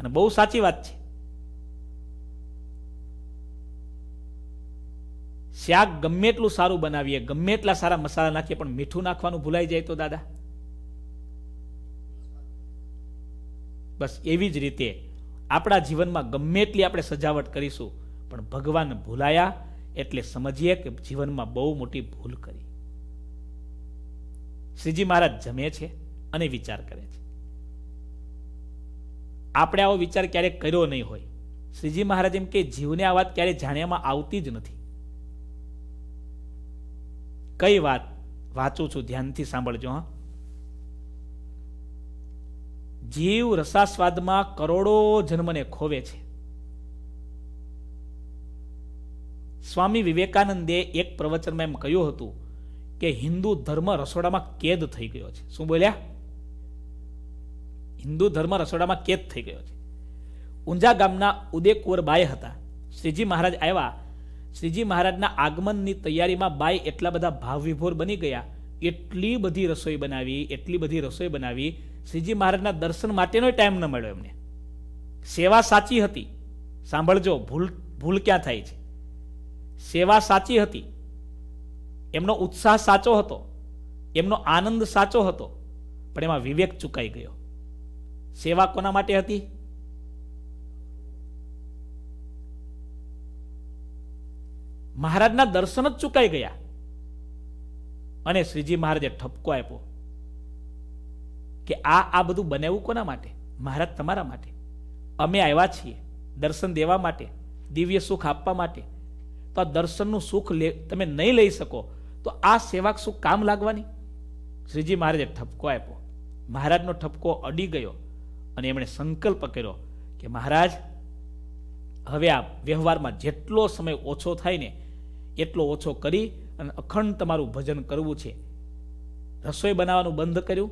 અને બહુ સાચી વાત છે. શાક ગમે એટલું સારું બનાવીએ, ગમે એટલા સારા મસાલા નાખીએ, પણ મીઠું નાખવાનું ભૂલાઈ જાય તો દાદા? બસ એવી જ રીતે આપણા જીવનમાં ગમે એટલી આપણે સજાવટ કરીશું, પણ ભગવાન ભૂલાયા એટલે સમજીએ કે જીવનમાં બહુ મોટી ભૂલ કરી. શ્રીજી મહારાજ જમે છે અને વિચાર કરે છે. આપણે આવો વિચાર ક્યારેક કર્યો નહીં હોય. શ્રીજી મહારાજ એમ કે જીવને આ વાત ક્યારેય જાણ્યામાં આવતી જ નથી. કઈ વાત વાંચું છું ધ્યાનથી સાંભળજો, હા. જીવ રસાસ્વાદમાં કરોડો જન્મને ખોવે છે. સ્વામી વિવેકાનંદે એક પ્રવચનમાં એમ કહ્યું હતું કે હિન્દુ ધર્મ રસોડામાં કેદ થઈ ગયો છે. શું બોલ્યા? હિન્દુ ધર્મ રસોડામાં કેદ થઈ ગયો છે. ઊંઝા ગામના ઉદયકુંવર બાય હતા. શ્રીજી મહારાજ આવ્યા. શ્રીજી મહારાજના આગમનની તૈયારીમાં બાઈ એટલા બધા ભાવ વિભોર બની ગયા. એટલી બધી રસોઈ બનાવી, એટલી બધી રસોઈ બનાવી. શ્રીજી મહારાજના દર્શન માટેનો ટાઈમ ન મળ્યો એમને. સેવા સાચી હતી. સાંભળજો, ભૂલ ભૂલ ક્યાં થાય છે? સેવા સાચી હતી. એમનો ઉત્સાહ સાચો હતો, એમનો આનંદ સાચો હતો, પણ એમાં વિવેક ચૂકાઈ ગયો. સેવા કોના માટે હતી? મહારાજના દર્શન જ ચુકાઈ ગયા. અને શ્રીજી મહારાજે ઠપકો આપ્યો કે આ આ બધું બનાવવું કોના માટે? મહારાજ તમારા માટે. અમે આવ્યા છીએ દર્શન દેવા માટે, દિવ્ય સુખ આપવા માટે. તો આ દર્શનનું સુખ તમે નહીં લઈ શકો. તો આ સેવા શું કામ લાગવાની? શ્રીજી મહારાજે ઠપકો આપ્યો. મહારાજનો ઠપકો અડી ગયો અને એમણે સંકલ્પ કર્યો કે મહારાજ, હવે આ વ્યવહારમાં જેટલો સમય ઓછો થાય ને એટલો ઓછો કરી અને અખંડ તમારું ભજન કરવું છે. રસોઈ બનાવવાનું બંધ કર્યું,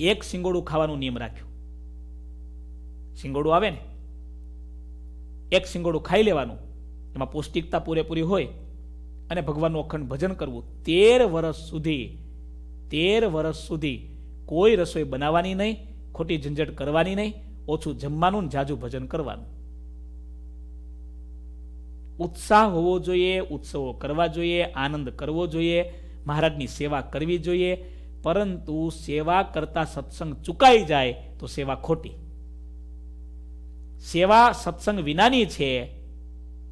એક સિંગોડું ખાવાનું નિયમ રાખ્યું. સિંગોડું આવે ને? એક સિંગોડું ખાઈ લેવાનું, એમાં પૌષ્ટિકતા પૂરેપૂરી હોય અને ભગવાનનું અખંડ ભજન કરવું, તેર વર્ષ સુધી, તેર વર્ષ સુધી કોઈ રસોઈ બનાવવાની નહીં, ખોટી ઝંઝટ કરવાની નહીં, ઓછું જમવાનું ને જાજુ ભજન કરવાનું. ઉત્સાહ હોવો જોઈએ, ઉત્સવો કરવા જોઈએ, આનંદ કરવો જોઈએ, મહારાજની સેવા કરવી જોઈએ, પરંતુ સેવા કરતા સત્સંગ ચૂકાઈ જાય તો સેવા ખોટી. સેવા સત્સંગ વિનાની છે.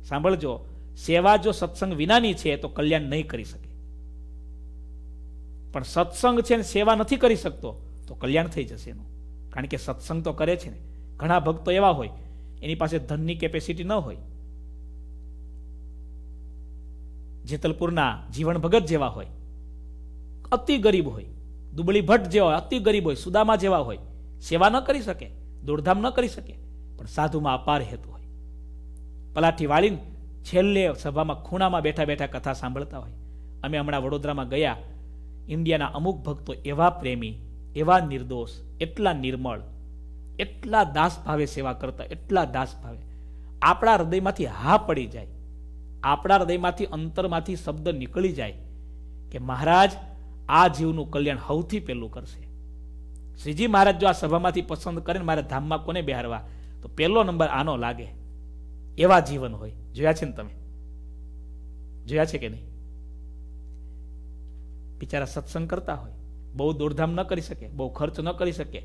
સાંભળજો સેવા જો સત્સંગ વિનાની છે, તો કલ્યાણ નહીં કરી શકે. પણ સત્સંગ છે ને સેવા નથી કરી શકતો, તો કલ્યાણ થઈ જશે એનું. કારણ કે સત્સંગ તો કરે છે ને. ઘણા ભક્તો એવા હોય, એની પાસે ધનની કેપેસિટી ન હોય. જેતલપુરના જીવન ભગત જેવા હોય. અતિ ગરીબ હોય. દુબળી ભટ્ટ જેવા હોય, અતિ ગરીબ હોય, સુદામા જેવા હોય. સેવા ન કરી શકે, દોડધામ ન કરી શકે, પણ સાધુમાં અપાર હેતુ હોય. પલાઠી વાળીને છેલ્લે સભામાં ખૂણામાં બેઠા બેઠા કથા સાંભળતા હોય. અમે હમણાં વડોદરામાં ગયા. ઇન્ડિયાના અમુક ભક્તો એવા પ્રેમી, એવા નિર્દોષ, એટલા નિર્મળ, એટલા દાસ ભાવે સેવા કરતા, એટલા દાસ ભાવે. આપણા હૃદયમાંથી હા પડી જાય. આપણા હૃદયમાંથી અંતરમાંથી શબ્દ નીકળી જાય કે મહારાજ, આ જીવનું કલ્યાણ સૌથી પહેલું કરશે. શ્રીજી મહારાજ જો આ સભામાંથી પસંદ કરે મારા ધામમાં કોને બેહારવા, તો પહેલો નંબર આનો લાગે. એવા જીવન હોય. જોયા છે ને તમે? જોયા છે કે નહીં? બિચારા સત્સંગ કરતા હોય, બહુ દોડધામ ન કરી શકે, બહુ ખર્ચ ન કરી શકે,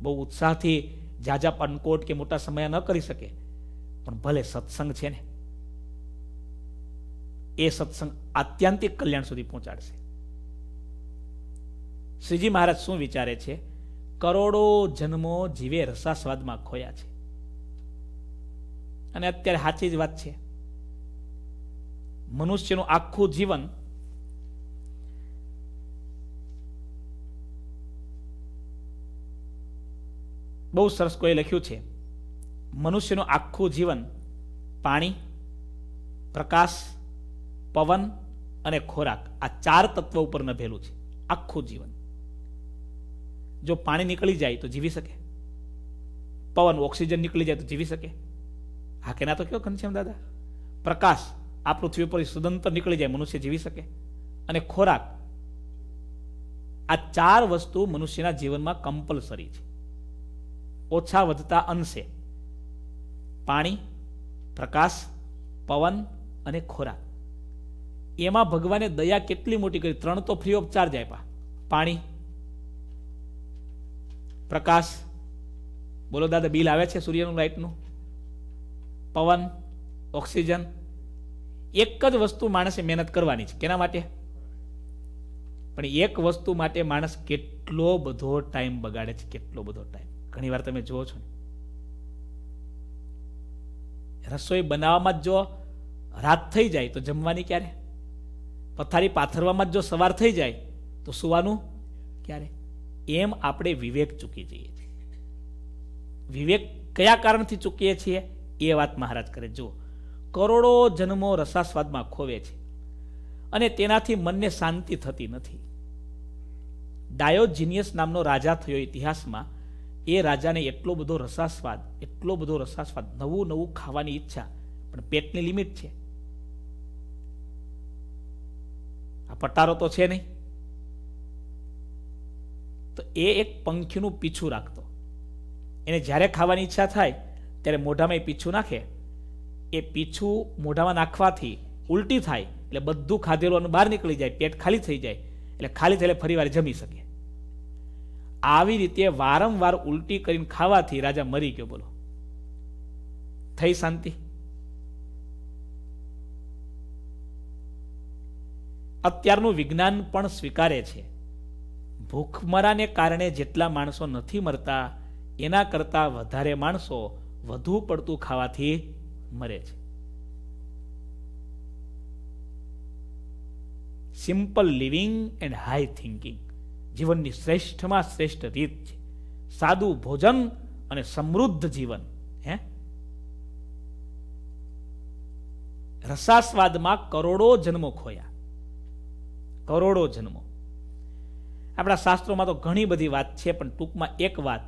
બહુ ઉત્સાહથી જાજા પનકોટ કે મોટા સમય ન કરી શકે, પણ ભલે સત્સંગ છે ને, એ સત્સંગ આત્યંતિક કલ્યાણ સુધી પહોંચાડશે. શ્રીજી મહારાજ શું વિચારે છે? કરોડો જન્મો જીવે રસાસ્વાદમાં ખોયા છે. અને અત્યારે સાચી જ વાત છે. મનુષ્યનું આખું જીવન બહુ સરસ કોઈ લખ્યું છે. મનુષ્યનું આખું જીવન પાણી, પ્રકાશ, પવન અને ખોરાક આ ચાર તત્વ ઉપર નભેલું છે. આખું જીવન. જો પાણી નીકળી જાય તો જીવી શકે. પવન, ઓક્સિજન નીકળી જાય તો જીવી શકે. હા કેના તો કયો ઘનશ્યામ દાદા? પ્રકાશ આ પૃથ્વી ઉપર સ્વતંત્ર નીકળી જાય, મનુષ્ય જીવી શકે. અને ખોરાક આ ચાર વસ્તુ મનુષ્યના જીવનમાં કમ્પલસરી છે. ઓછા વધતા અંશે પાણી, પ્રકાશ, પવન અને ખોરાક. એમાં ભગવાને દયા કેટલી મોટી કરી? ત્રણ તો ફ્રી ઓફ ચાર્જ આપ્યા. પાણી, પ્રકાશ. બોલો દાદા, બિલ આવે છે સૂર્યનું લાઇટનું? પવન, ઓક્સિજન, એક જ વસ્તુ માણસે મહેનત કરવાની છે. કેના માટે? પણ એક વસ્તુ માટે માણસ કેટલો બધો ટાઈમ બગાડે છે, કેટલો બધો ટાઈમ ઘણી વાર તમે જુઓ છો ને. રસોઈ બનાવવામાં જ જો રાત થઈ જાય તો જમવાની ક્યારે? પથારી પાથરવામાં જ જો સવાર થઈ જાય તો સુવાનું ક્યારે? એમ આપણે વિવેક ચૂકી જઈએ છીએ. વિવેક કયા કારણથી ચૂકીએ છીએ? એ વાત મહારાજ કરે જુઓ, કરોડો જન્મો રસાસ્વાદમાં ખોવે છે અને તેનાથી મનને શાંતિ થતી નથી. ડાયોજીનિયસ નામનો રાજા થયો ઇતિહાસમાં, એ રાજાને એટલો બધો રસાસ્વાદ, એટલો બધો રસાસ્વાદ, નવું નવું ખાવાની ઈચ્છા, પણ પેટની લિમિટ છે. આ પટારો તો છે નહીં. તો એ એક પંખીનું પીછું રાખતો. એને જ્યારે ખાવાની ઈચ્છા થાય ત્યારે મોઢામાં એ પીછું નાખે. એ પીછું મોઢામાં નાખવાથી ઉલટી થાય એટલે બધું ખાધેલું બહાર નીકળી જાય, પેટ ખાલી થઈ જાય એટલે ખાલી થયેલે ફરી જમી શકે. આવી રીતે વારંવાર ઉલટી કરીને ખાવાથી રાજા મરી ગયો બોલો. થઈ શાંતિ? અત્યારનું વિજ્ઞાન પણ સ્વીકારે છે. ભૂખમરાને કારણે જેટલા માણસો નથી મરતા, એના કરતા વધારે માણસો વધુ પડતું ખાવાથી મરે છે. Simple living and high thinking જીવનની શ્રેષ્ઠમાં શ્રેષ્ઠ રીત છે. સાદું ભોજન અને સમૃદ્ધ જીવન, હે? રસાસ્વાદમાં કરોડો જન્મો ખોયા. કરોડો જન્મો. આપણા શાસ્ત્રોમાં તો ઘણી બધી વાત છે, પણ ટૂંકમાં એક વાત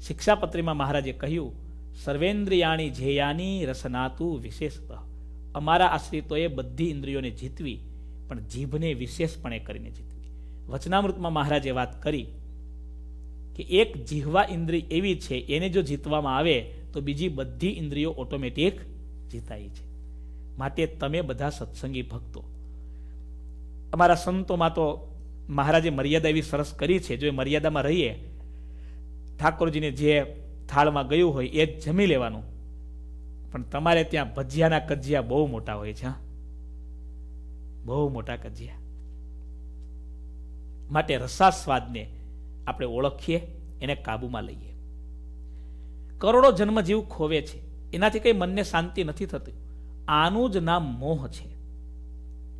શિક્ષાપત્રીમાં મહારાજે કહ્યું સર્વેન્દ્રિયાણી ધ્યેયાની રસનાતુ વિશેષત. અમારા આશ્રિતોએ બધી ઇન્દ્રિયોને જીતવી, પણ જીભને વિશેષપણે કરીને જીતવી. વચનામૃતમાં મહારાજે વાત કરી કે એક જીહવા ઇન્દ્રિય એવી છે, એને જો જીતવામાં આવે, તો બીજી બધી ઇન્દ્રિયો ઓટોમેટિક જીતાય છે. માટે તમે બધા સત્સંગી ભક્તો. અમારા સંતોમાં તો મહારાજે મર્યાદા એવી સરસ કરી છે, જો એ મર્યાદામાં રહીએ, ઠાકોરજીને જે થાળમાં ગયું હોય એ જ જમી લેવાનું. પણ તમારે ત્યાં ભજીયાના કજિયા બહુ મોટા હોય છે બહુ મોટા કજિયા. માટે રસાસ્વાદને આપણે ઓળખીએ, એને કાબુમાં લઈએ. કરોડો જન્મજીવ ખોવે છે, એનાથી કંઈ મનને શાંતિ નથી થતી. આનું જ નામ મોહ છે.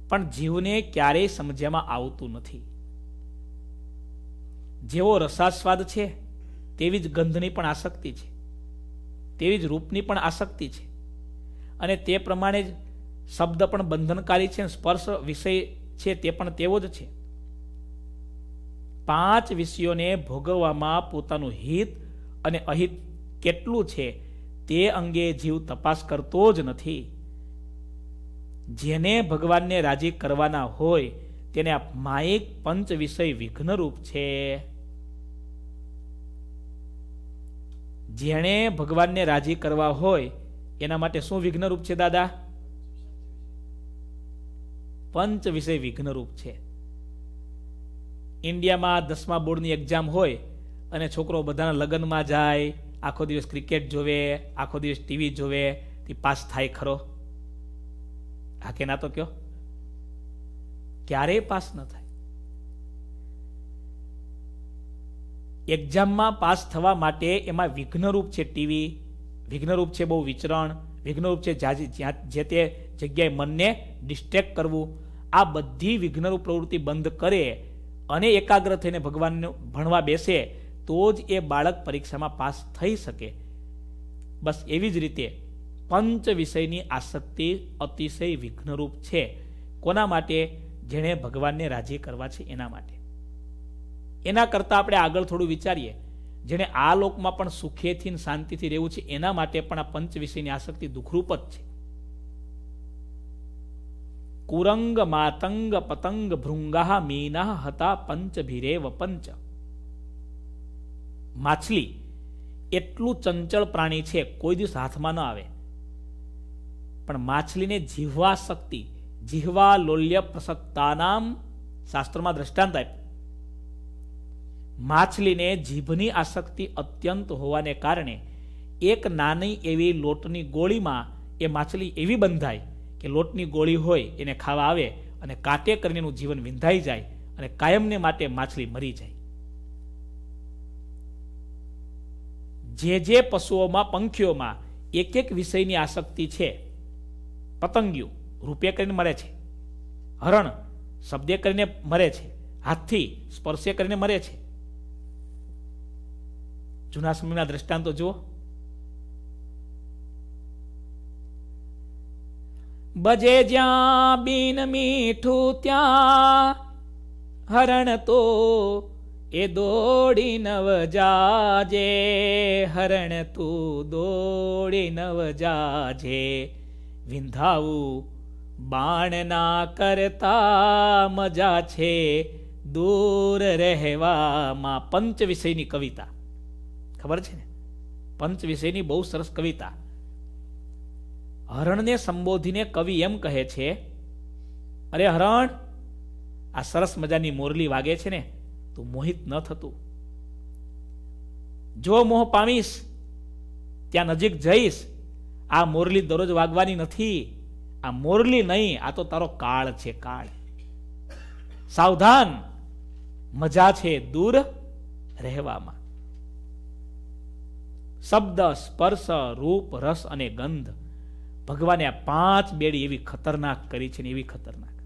પણ જીવને ક્યારેય સમજ્યામાં આવતું નથી. જેવો રસાસ્વાદ છે તેવી જ ગંધની પણ આસક્તિ છે. તેવી જ રૂપની પણ આસક્તિ છે. અને તે પ્રમાણે જ શબ્દ પણ બંધનકારી છે સ્પર્શ વિષય છે તે પણ તેવો જ છે. પાંચ વિષયોને ભોગવવામાં પોતાનું હિત અને અહિત કેટલું છે તે અંગે જીવ તપાસ કરતો જ નથી. જેને ભગવાનને રાજી કરવાના હોય તેને આ માયિક પંચ વિષય વિઘ્નરૂપ છે. જેણે ભગવાનને રાજી કરવા હોય, એના માટે શું વિઘ્નરૂપ છે દાદા? પંચ વિષય વિઘ્નરૂપ છે. ઇન્ડિયામાં દસમા બોર્ડની એક્ઝામ હોય અને છોકરો બધાના લગ્નમાં જાય, આખો દિવસ ક્રિકેટ જોવે, આખો દિવસ ટીવી જોવે, તે પાસ થાય ખરો? હા કે ના તો કયો? ક્યારેય પાસ ન થાય. એક્ઝામમાં પાસ થવા માટે એમાં વિઘ્નરૂપ છે ટીવી, વિઘ્નરૂપ છે બહુ વિચરણ, વિઘ્નરૂપ છે જે તે જગ્યાએ મનને ડિસ્ટ્રેક્ટ કરવું. આ બધી વિઘ્નરૂપ પ્રવૃત્તિ બંધ કરે અને એકાગ્ર થઈને ભગવાનને ભણવા બેસે, તો જ એ બાળક પરીક્ષામાં પાસ થઈ શકે. બસ એવી જ રીતે પંચ વિષયની આસક્તિ અતિશય વિઘ્નરૂપ છે. કોના માટે? જેણે ભગવાનને રાજી કરવા છે એના માટે. એના કરતાં આપણે આગળ થોડું વિચારીએ. જેણે આ લોકમાં પણ સુખેથી શાંતિથી રહેવું છે, એના માટે પણ આ પંચ વિષયની આસક્તિ દુઃખરૂપ જ છે. કુરંગ માતંગ પતંગ ભૃંગા મીના હતા પંચ ભીરેવ પંચ. માછલી એટલું ચંચળ પ્રાણી છે, કોઈ દિવસ હાથમાં ન આવે. પણ માછલીને જીહવા શક્તિ, જીહવા લોલ્ય પ્રસક્તાનામ શાસ્ત્રમાં દ્રષ્ટાંત આપ્યું. માછલીને જીભની આસક્તિ અત્યંત હોવાને કારણે એક નાની એવી લોટની ગોળીમાં એ માછલી એવી બંધાય કે લોટની ગોળી હોય એને ખાવા આવે અને કાટે કરીને એનું જીવન વિંધાઈ જાય અને કાયમને માટે માછલી મરી જાય. જે જે પશુઓમાં, પંખીઓમાં એક એક વિષયની આસક્તિ છે, પતંગિયું રૂપે કરીને મરે છે. હરણ શબ્દે કરીને મરે છે. હાથથી સ્પર્શે કરીને મરે છે. જૂના સમયના દ્રષ્ટાંતો જુઓ. બજે જ્યાં બીન મીઠું ત્યાં હરણ તો એ દોડી નવ જાજે હરણ તું દોડી નવ જાજે વિંધાવું બાણના કરતા મજા છે, દૂર રહેવામાં પંચ વિષયની કવિતા. ખબર છે ને? પંચ વિશેની બહુ સરસ કવિતા. હરણને સંબોધીને કવિ એમ કહે છે, અરે હરણ, આ સરસ મજાની મોરલી વાગે છે ને, તું મોહિત ન થતું. જો મોહ પામીશ, ત્યાં નજીક જઈશ, આ મોરલી દરરોજ વાગવાની નથી. આ મોરલી નહીં, આ તો તારો કાળ છે, કાળ. સાવધાન, મજા છે દૂર રહેવામાં. શબ્દ, સ્પર્શ, રૂપ, રસ અને ગંધ. ભગવાને આ પાંચ બેડી એવી ખતરનાક કરી છે ને એવી ખતરનાક.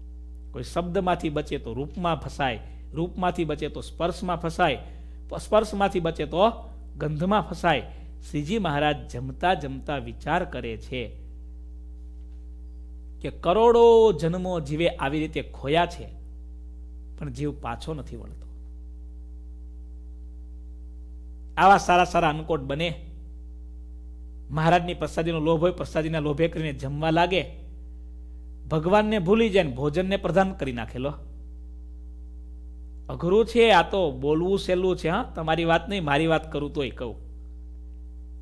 કોઈ શબ્દમાંથી બચે તો રૂપમાં ફસાય, રૂપમાંથી બચે તો સ્પર્શમાં ફસાય, સ્પર્શમાંથી બચે તો ગંધમાં ફસાય. શ્રીજી મહારાજ જમતા જમતા વિચાર કરે છે કે કરોડો જન્મો જીવે આવી રીતે ખોયા છે, પણ જીવ પાછો નથી વળતો. આવા સારા સારા અન્નકોટ બને. મહારાજની પ્રસાદીનો લોભ હોય, પ્રસાદીના લોભે કરીને જમવા લાગે. ભગવાનને ભૂલી જાય ને ભોજનને પ્રધાન કરી નાખેલો અઘરું છે, આ તો બોલવું સહેલું છે, હા? તમારી વાત નહીં, મારી વાત કરું તોય કહું.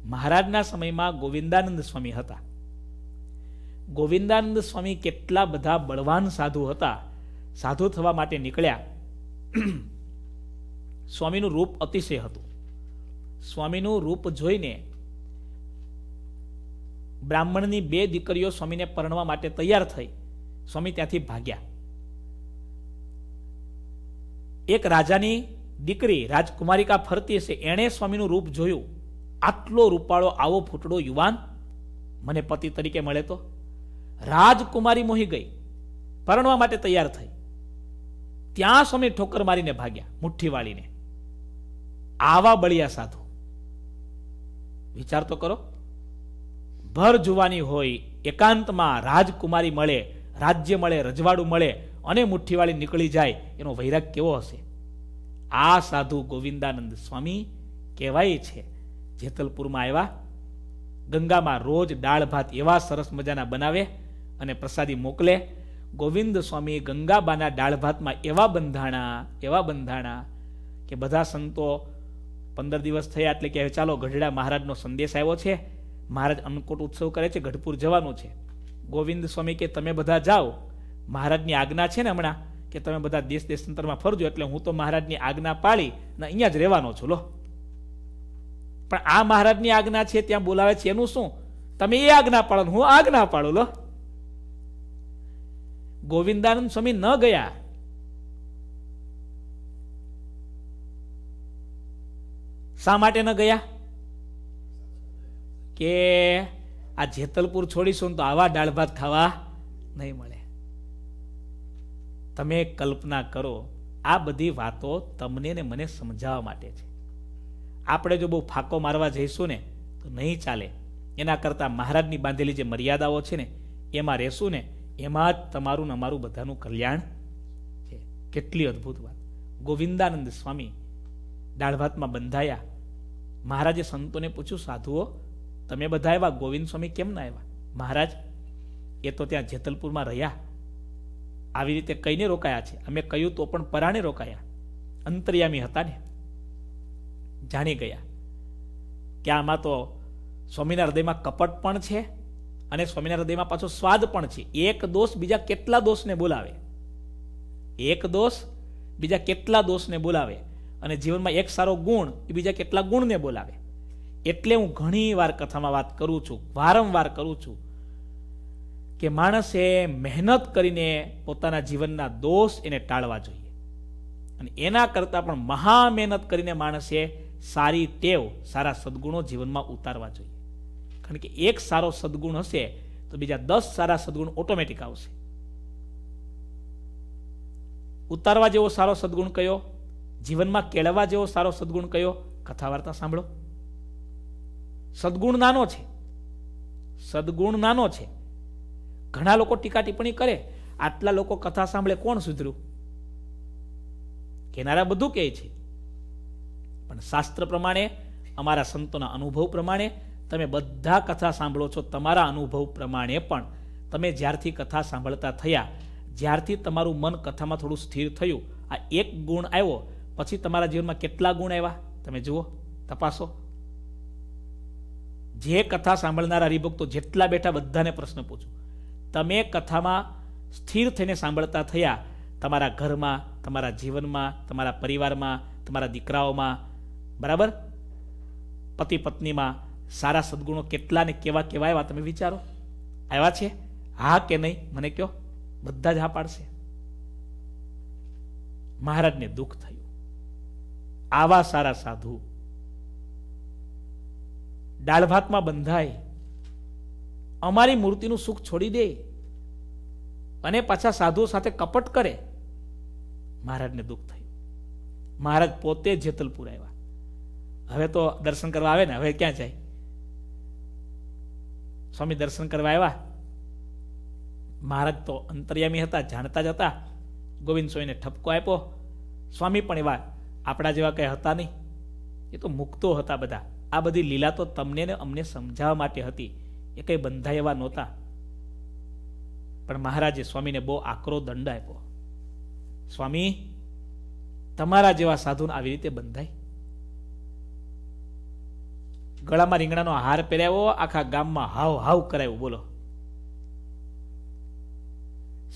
મહારાજના સમયમાં ગોવિંદાનંદ સ્વામી હતા. ગોવિંદાનંદ સ્વામી કેટલા બધા બળવાન સાધુ હતા. સાધુ થવા માટે નીકળ્યા. સ્વામીનું રૂપ અતિશય હતું. સ્વામીનું રૂપ જોઈને બ્રાહ્મણની બે દીકરીઓ સ્વામીને પરણવા માટે તૈયાર થઈ. સ્વામી ત્યાંથી ભાગ્યા. એક રાજાની દીકરી રાજકુમારિકા ફરતી હશે. એણે સ્વામીનું રૂપ જોયું. આટલો રૂપાળો, આવો ફૂટડો યુવાન મને પતિ તરીકે મળે તો? રાજકુમારી મોહી ગઈ. પરણવા માટે તૈયાર થઈ. ત્યાં સ્વામી ઠોકર મારીને ભાગ્યા, મુઠ્ઠી વાળીને. આવા બળિયા સાધુ. વિચાર તો કરો. ભર જુવાની હોય, એકાંતમાં રાજકુમારી મળે, રાજ્ય મળે, રજવાડું મળે અને મુઠ્ઠીવાળી નીકળી જાય, એનો વૈરાગ કેવો હશે? આ સાધુ ગોવિંદાનંદ સ્વામી કહેવાય છે, જેતલપુરમાં આવ્યા. ગંગામાં રોજ દાળ ભાત એવા સરસ મજાના બનાવે અને પ્રસાદી મોકલે. ગોવિંદ સ્વામી ગંગાબાના દાળ ભાતમાં એવા બંધાણા એવા બંધાણા કે બધા સંતો પંદર દિવસ થયા એટલે કે ચાલો ગઢડા મહારાજનો સંદેશ આવ્યો છે. મહારાજ અન્નકોટ ઉત્સવ કરે છે, ગઢપુર જવાનું છે. ગોવિંદ સ્વામી કે તમે બધા જાઓ. મહારાજની આજ્ઞા છે ને હમણાં કે તમે બધા દેશ દેશાંતરમાં ફરજો એટલે હું તો મહારાજની આજ્ઞા પાળી ને અહીંયા જ રહેવાનો છું, લો. પણ આ મહારાજની આજ્ઞા છે, ત્યાં બોલાવે છે એનું શું? તમે એ આજ્ઞા પાડો હું આજ્ઞા પાડું લો. ગોવિંદાનંદ સ્વામી ન ગયા. શા માટે ન ગયા? કે આ જેતલપુર છોડીશું તો આવા દાળ ભાત ખાવા નહીં મળે. તમે કલ્પના કરો, આ બધી વાતો તમને ને મને સમજાવવા માટે છે. આપણે જો બહુ ફાકો મારવા જઈશું ને, તો નહીં ચાલે. એના કરતાં મહારાજની બાંધેલી જે મર્યાદાઓ છે ને, એમાં રહેશું ને, એમાં જ તમારું ને અમારું બધાનું કલ્યાણ છે. કેટલી અદ્ભુત વાત. ગોવિંદાનંદ સ્વામી દાળ ભાતમાં બંધાયા. મહારાજે સંતોને પૂછ્યું, સાધુઓ, તમે બધા આવ્યા ગોવિંદ સ્વામી કેમ ના આવ્યા? મહારાજ, એ તો ત્યાં જેતલપુરમાં રહ્યા. આવી રીતે કઈને રોકાયા છે. અમે કહ્યું તો પણ પરાણે રોકાયા. અંતર્યામી હતા ને. જાણી ગયા. કે આમાં તો સ્વામીના હૃદયમાં કપટ પણ છે અને સ્વામીના હૃદયમાં પાછો સ્વાદ પણ છે. એક દોષ બીજા કેટલા દોષને બોલાવે? એક દોષ બીજા કેટલા દોષને બોલાવે? અને જીવનમાં એક સારો ગુણ એ બીજા કેટલા ગુણને બોલાવે. એટલે હું ઘણી વાર કથામાં વાત કરું છું, વારંવાર કરું છું કે માણસે મહેનત કરીને પોતાના જીવનના દોષ એને ટાળવા જોઈએ. અને એના કરતાં પણ મહા મહેનત કરીને માણસે સારી ટેવ, સારા સદગુણો જીવનમાં ઉતારવા જોઈએ. કારણ કે એક સારો સદગુણ હશે તો બીજા દસ સારા સદગુણ ઓટોમેટિક આવશે. ઉતારવા જેવો સારો સદગુણ કયો? જીવનમાં કેળવવા જેવો સારો સદગુણ કયો? કથા વાર્તા સાંભળો. સદગુણ નાનો છે. સદગુણ નાનો છે. ઘણા લોકો ટીકા ટિપ્પણી કરે. આટલા લોકો કથા સાંભળે. કોણ સુધર્યું? કેનારા બધું કહે છે. પણ શાસ્ત્ર પ્રમાણે, અમારા સંતોના અનુભવ પ્રમાણે, તમે બધા કથા સાંભળો છો તમારા અનુભવ પ્રમાણે પણ. તમે જ્યારથી કથા સાંભળતા થયા, જ્યારથી તમારું મન કથામાં થોડું સ્થિર થયું, આ એક ગુણ આવ્યો પછી તમારા જીવનમાં કેટલા ગુણ આવ્યા? તમે જુઓ, તપાસો. જે કથા સાંભળનારા હરિભક્તો જેટલા બેઠા બધાને પ્રશ્ન પૂછું. તમે કથામાં સ્થિર થઈને સાંભળતા થયા, તમારા ઘરમાં, તમારા જીવનમાં, તમારા પરિવારમાં, તમારા દીકરાઓમાં, બરાબર? પતિ પત્નીમાં સારા સદગુણો કેટલા ને કેવા કેવા આવ્યા તમે વિચારો? આવ્યા છે? હા કે નહીં? મને કયો બધા જ હા પાડશે. મહારાજને દુઃખ થયું. આવા સારા સાધુ. દાળ ભાતમાં બંધાય. અમારી મૂર્તિનું સુખ છોડી દે અને પાછા સાધુઓ સાથે કપટ કરે. મહારાજને દુઃખ થયું. મહારાજ પોતે જેતલપુર આવ્યા. હવે તો દર્શન કરવા આવે ને, હવે ક્યાં જાય? સ્વામી દર્શન કરવા આવ્યા. મહારાજ તો અંતર્યામી હતા, જાણતા જ હતા. ગોવિંદ સ્વામીને ઠપકો આપ્યો. સ્વામી પણ એવા આપણા જેવા કંઈ હતા નહીં. એ તો મુક્તો હતા બધા. આ બધી લીલા તો તમને ને અમને સમજાવવા માટે હતી. એ કંઈ બંધાય એવા નહોતા. પણ મહારાજે સ્વામીને બહુ આકરો દંડ આપ્યો. સ્વામી, તમારા જેવા સાધુને આવી રીતે બંધાય? ગળામાં રીંગણાનો હાર પહેરાવ્યો આખા ગામમાં હાવ હાવ કરાયો, બોલો.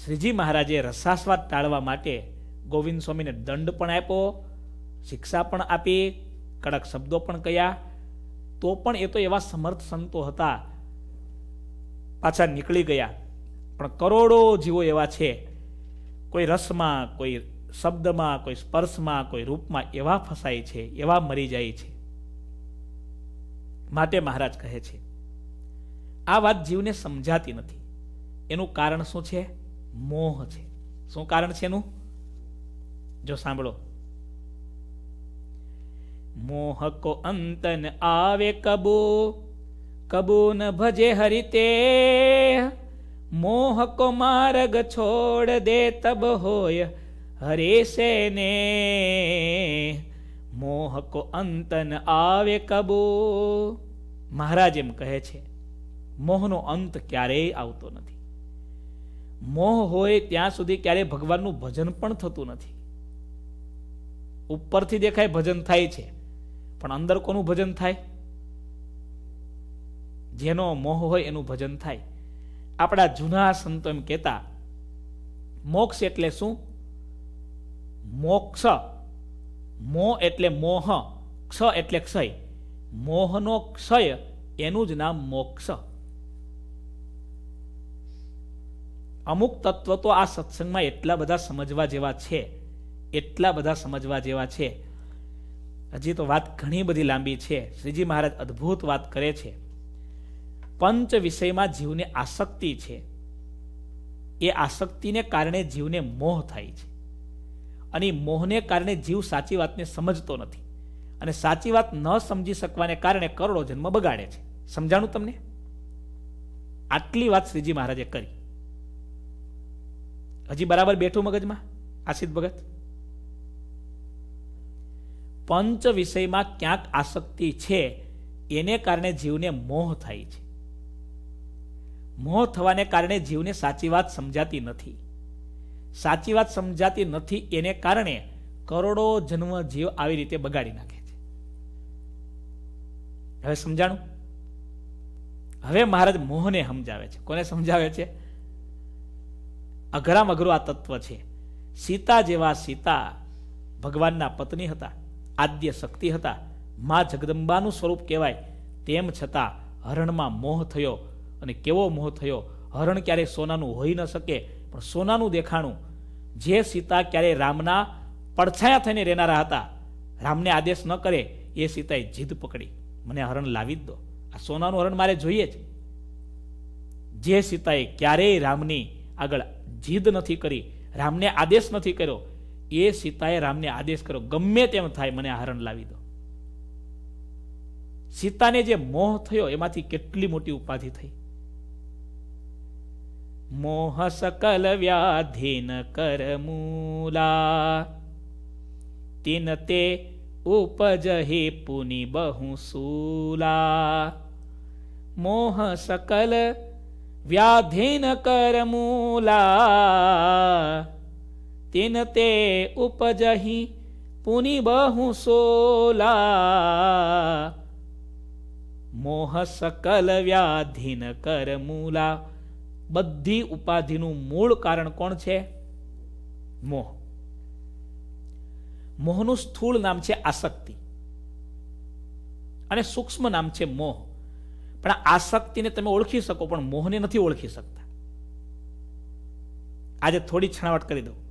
શ્રીજી મહારાજે રસાસ્વાદ ટાળવા માટે ગોવિંદ સ્વામીને દંડ પણ આપ્યો શિક્ષા પણ આપી, કડક શબ્દો પણ કયા, તો પણ એ તો એવા સમર્થ સંતો હતા. પાછા નીકળી ગયા. પણ કરોડો જીવો એવા છે. કોઈ રસમાં, કોઈ શબ્દમાં, કોઈ સ્પર્શમાં, કોઈ રૂપમાં એવા ફસાય છે, એવા મરી જાય છે. માટે મહારાજ કહે છે, આ વાત જીવને સમજાતી નથી. એનું કારણ શું છે? મોહ છે. શું કારણ છે એનું? જો સાંભળો. મોહ કો અંતન આવે કબો કબો ન ભજે હરિતે. મોહ કો માર્ગ છોડ દે તબ હોય હરે સે ને મોહ અંતન આવે કબો. મહારાજ એમ કહે છે, મોહનો અંત ક્યારેય આવતો નથી. મોહ હોય ત્યાં સુધી ક્યારેય ભગવાનનું ભજન પણ થતું નથી. ઉપરથી દેખાય ભજન થાય છે. પણ અંદર કોનું ભજન થાય? જેનો મોહ હોય એનું ભજન થાય. આપણા જૂના સંતો એમ કહેતા, મોક્ષ એટલે શું? મોક્ષ. મો એટલે મોહ, ક્ષ એટલે ક્ષય. મોહનો ક્ષય એનું જ નામ મોક્ષ. અમુક તત્વ તો આ સત્સંગમાં એટલા બધા સમજવા જેવા છે. એટલા બધા સમજવા જેવા છે. હજી તો વાત ઘણી બધી લાંબી છે. શ્રીજી મહારાજ અદ્ભુત વાત કરે છે. પંચ વિષયમાં જીવને આસક્તિ છે. એ આસક્તિને કારણે જીવને મોહ થાય છે. અને મોહને કારણે જીવ સાચી વાતને સમજતો નથી. અને સાચી વાત ન સમજી શકવાને કારણે કરોડો જન્મ બગાડે છે. સમજાણું તમને? આટલી વાત શ્રીજી મહારાજે કરી. હજી બરાબર બેઠું મગજમાં? આશિત ભગત? પંચ વિષયમાં ક્યાંક આસક્તિ છે, એને કારણે જીવને મોહ થાય છે. મોહ થવાને કારણે જીવને સાચી વાત સમજાતી નથી. સાચી વાત સમજાતી નથી એને કારણે કરોડો જન્મ જીવ આવી રીતે બગાડી નાખે છે. હવે સમજાણું? હવે મહારાજ મોહને સમજાવે છે. કોને સમજાવે છે? અઘરામ અઘરું આ તત્વ છે. સીતા જેવા સીતા ભગવાનના પત્ની હતા. આદ્ય શક્તિ હતા. મા જગદંબાનું સ્વરૂપ કહેવાય. તેમ છતાં હરણમાં મોહ થયો અને કેવો મોહ થયો? હરણ ક્યારેય સોનાનું હોઈ ન શકે, પણ સોનાનું દેખાણું. જે સીતા ક્યારેય રામના પડછાયા થઈને રહેનારા હતા, રામને આદેશ ન કરે, એ સીતાએ જીદ પકડી. મને હરણ લાવી જ દો. આ સોનાનું હરણ મારે જોઈએ જ. જે સીતાએ ક્યારેય રામની આગળ જીદ નથી કરી, રામને આદેશ નથી કર્યો એ સીતાએ રામને આદેશ કર્યો, ગમે તેમ થાય મને આ હરણ લાવી દો. સીતાને જે મોહ થયો, એમાંથી કેટલી મોટી ઉપાધિ થઈ? મોહ સકલ વ્યાધીન કરમૂલા તિન તે ઉપજહે પુનિ બહુ સૂલા. મોહ સકલ વ્યાધીન કરમૂલા તિન તે ઉપજહી, પુનિ બહુ સોલા. મોહ સકલ વ્યાધીન કરમૂલા બધી ઉપાધિનું મૂળ કારણ કોણ છે? મોહ. મોહનું સ્થૂળ નામ છે આસક્તિ. અને સૂક્ષ્મ નામ છે મોહ. પણ આસક્તિને તમે ઓળખી શકો, પણ મોહને નથી ઓળખી શકતા. આજે થોડી છણાવટ કરી દઉં.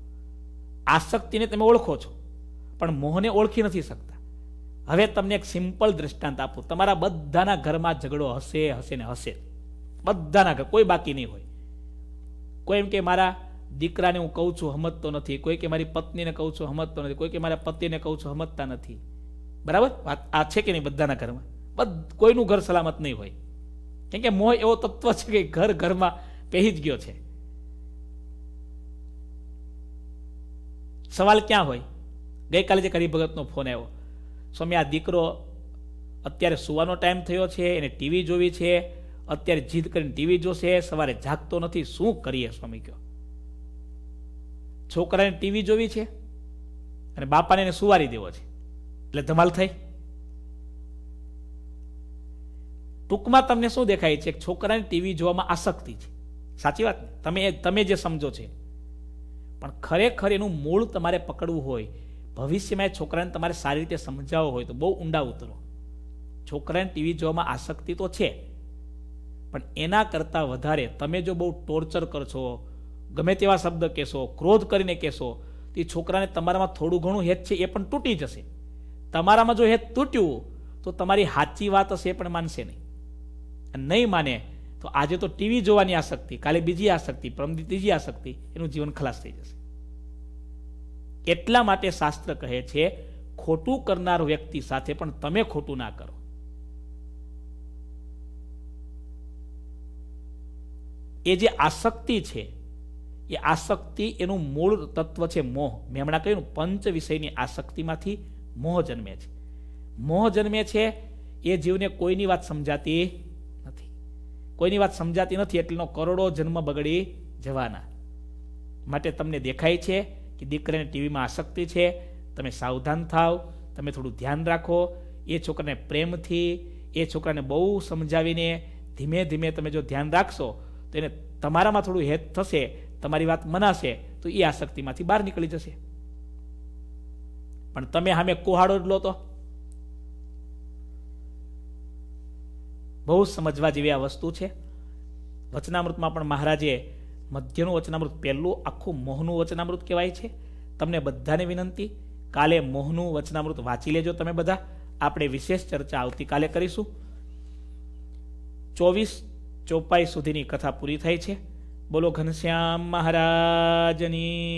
આસક્તિને તમે ઓળખો છો, પણ મોહને ઓળખી નથી શકતા. હવે તમને એક સિમ્પલ દ્રષ્ટાંત આપું. તમારા બધાના ઘરમાં ઝઘડો હશે હશે ને હશે. બધાના ઘર, કોઈ બાકી નહીં હોય. કોઈ એમ કે મારા દીકરાને હું કહું છું હમતતો નથી. કોઈ કે મારી પત્નીને કહું છું હમતતો નથી. કોઈ કે મારા પતિને કહું છું હમતતા નથી. બરાબર? વાત આ છે કે નહીં બધાના ઘરમાં? બધ, કોઈનું ઘર સલામત નહીં હોય. કેમ કે મોહ એવો તત્વ છે કે ઘર ઘરમાં પહેરી જ ગયો છે. સવાલ ક્યાં હોય? ગઈકાલે જે કરી ભગતનો ફોન આવ્યો, સ્વામી, આ દીકરો અત્યારે સુવાનો ટાઈમ થયો છે, એને ટીવી જોવી છે, અત્યારે જીદ કરીને ટીવી જોશે, સવારે જાગતો નથી, શું કરીએ? સ્વામી કયો છોકરાને ટીવી જોવી છે અને બાપાને એને સુવારી દેવો છે. એટલે ધમાલ થઈ. ટૂંકમાં તમને શું દેખાય છે? છોકરાને ટીવી જોવામાં આસક્તિ છે. સાચી વાત તમે તમે જે સમજો છે પણ ખરેખર એનું મૂળ તમારે પકડવું હોય, ભવિષ્યમાં એ છોકરાને તમારે સારી રીતે સમજાવવો હોય તો બહુ ઊંડા ઉતરો. છોકરાને ટીવી જોવામાં આસક્તિ તો છે, પણ એના કરતાં વધારે તમે જો બહુ ટોર્ચર કરશો ગમે તેવા શબ્દ કહેશો, ક્રોધ કરીને કહેશો, તો એ છોકરાને તમારામાં થોડું ઘણું હેત છે એ પણ તૂટી જશે. તમારામાં જો હેત તૂટ્યું, તો તમારી સાચી વાત હશે એ પણ માનશે નહીં. નહીં માને તો આજે તો ટીવી જોવાની આસક્તિ, કાલે બીજી આસક્તિ પરમદી ત્રીજી આસક્તિ, એનું જીવન ખલાસ થઈ જશે. એટલા માટે શાસ્ત્ર કહે છે, ખોટું કરનાર વ્યક્તિ સાથે પણ તમે ખોટું ના કરો. એ જે આસક્તિ છે, એ આસક્તિ એનું મૂળ તત્વ છે મોહ. મેં હમણાં કહ્યું પંચ વિષયની આસક્તિમાંથી મોહ જન્મે છે. મોહ જન્મે છે, એ જીવને કોઈની વાત સમજાતી કોઈની વાત સમજાતી નથી એટલેનો કરોડો જન્મ બગડી જવાના. માટે તમને દેખાય છે કે દીકરાને ટીવીમાં આસક્તિ છે, તમે સાવધાન થાવ, તમે થોડું ધ્યાન રાખો. એ છોકરાને પ્રેમથી, એ છોકરાને બહુ સમજાવીને ધીમે ધીમે તમે જો ધ્યાન રાખશો, તો એને તમારામાં થોડું હેત થશે, તમારી વાત મનાશે, તો એ આસક્તિમાંથી બહાર નીકળી જશે. પણ તમે સામે કુહાડો જ લો તો. બહુ સમજવા જેવી આ વસ્તુ છે. વચનામૃતમાં પણ મહારાજે મધ્યનું વચનામૃત પહેલું આખું મોહનું વચનામૃત કહેવાય છે. તમને બધાને વિનંતી, કાલે મોહનું વચનામૃત વાંચી લેજો તમે બધા. આપણે વિશેષ ચર્ચા આવતીકાલે કરીશું. ચોવીસ ચોપાઈ સુધીની કથા પૂરી થાય છે. બોલો ઘનશ્યામ મહારાજની.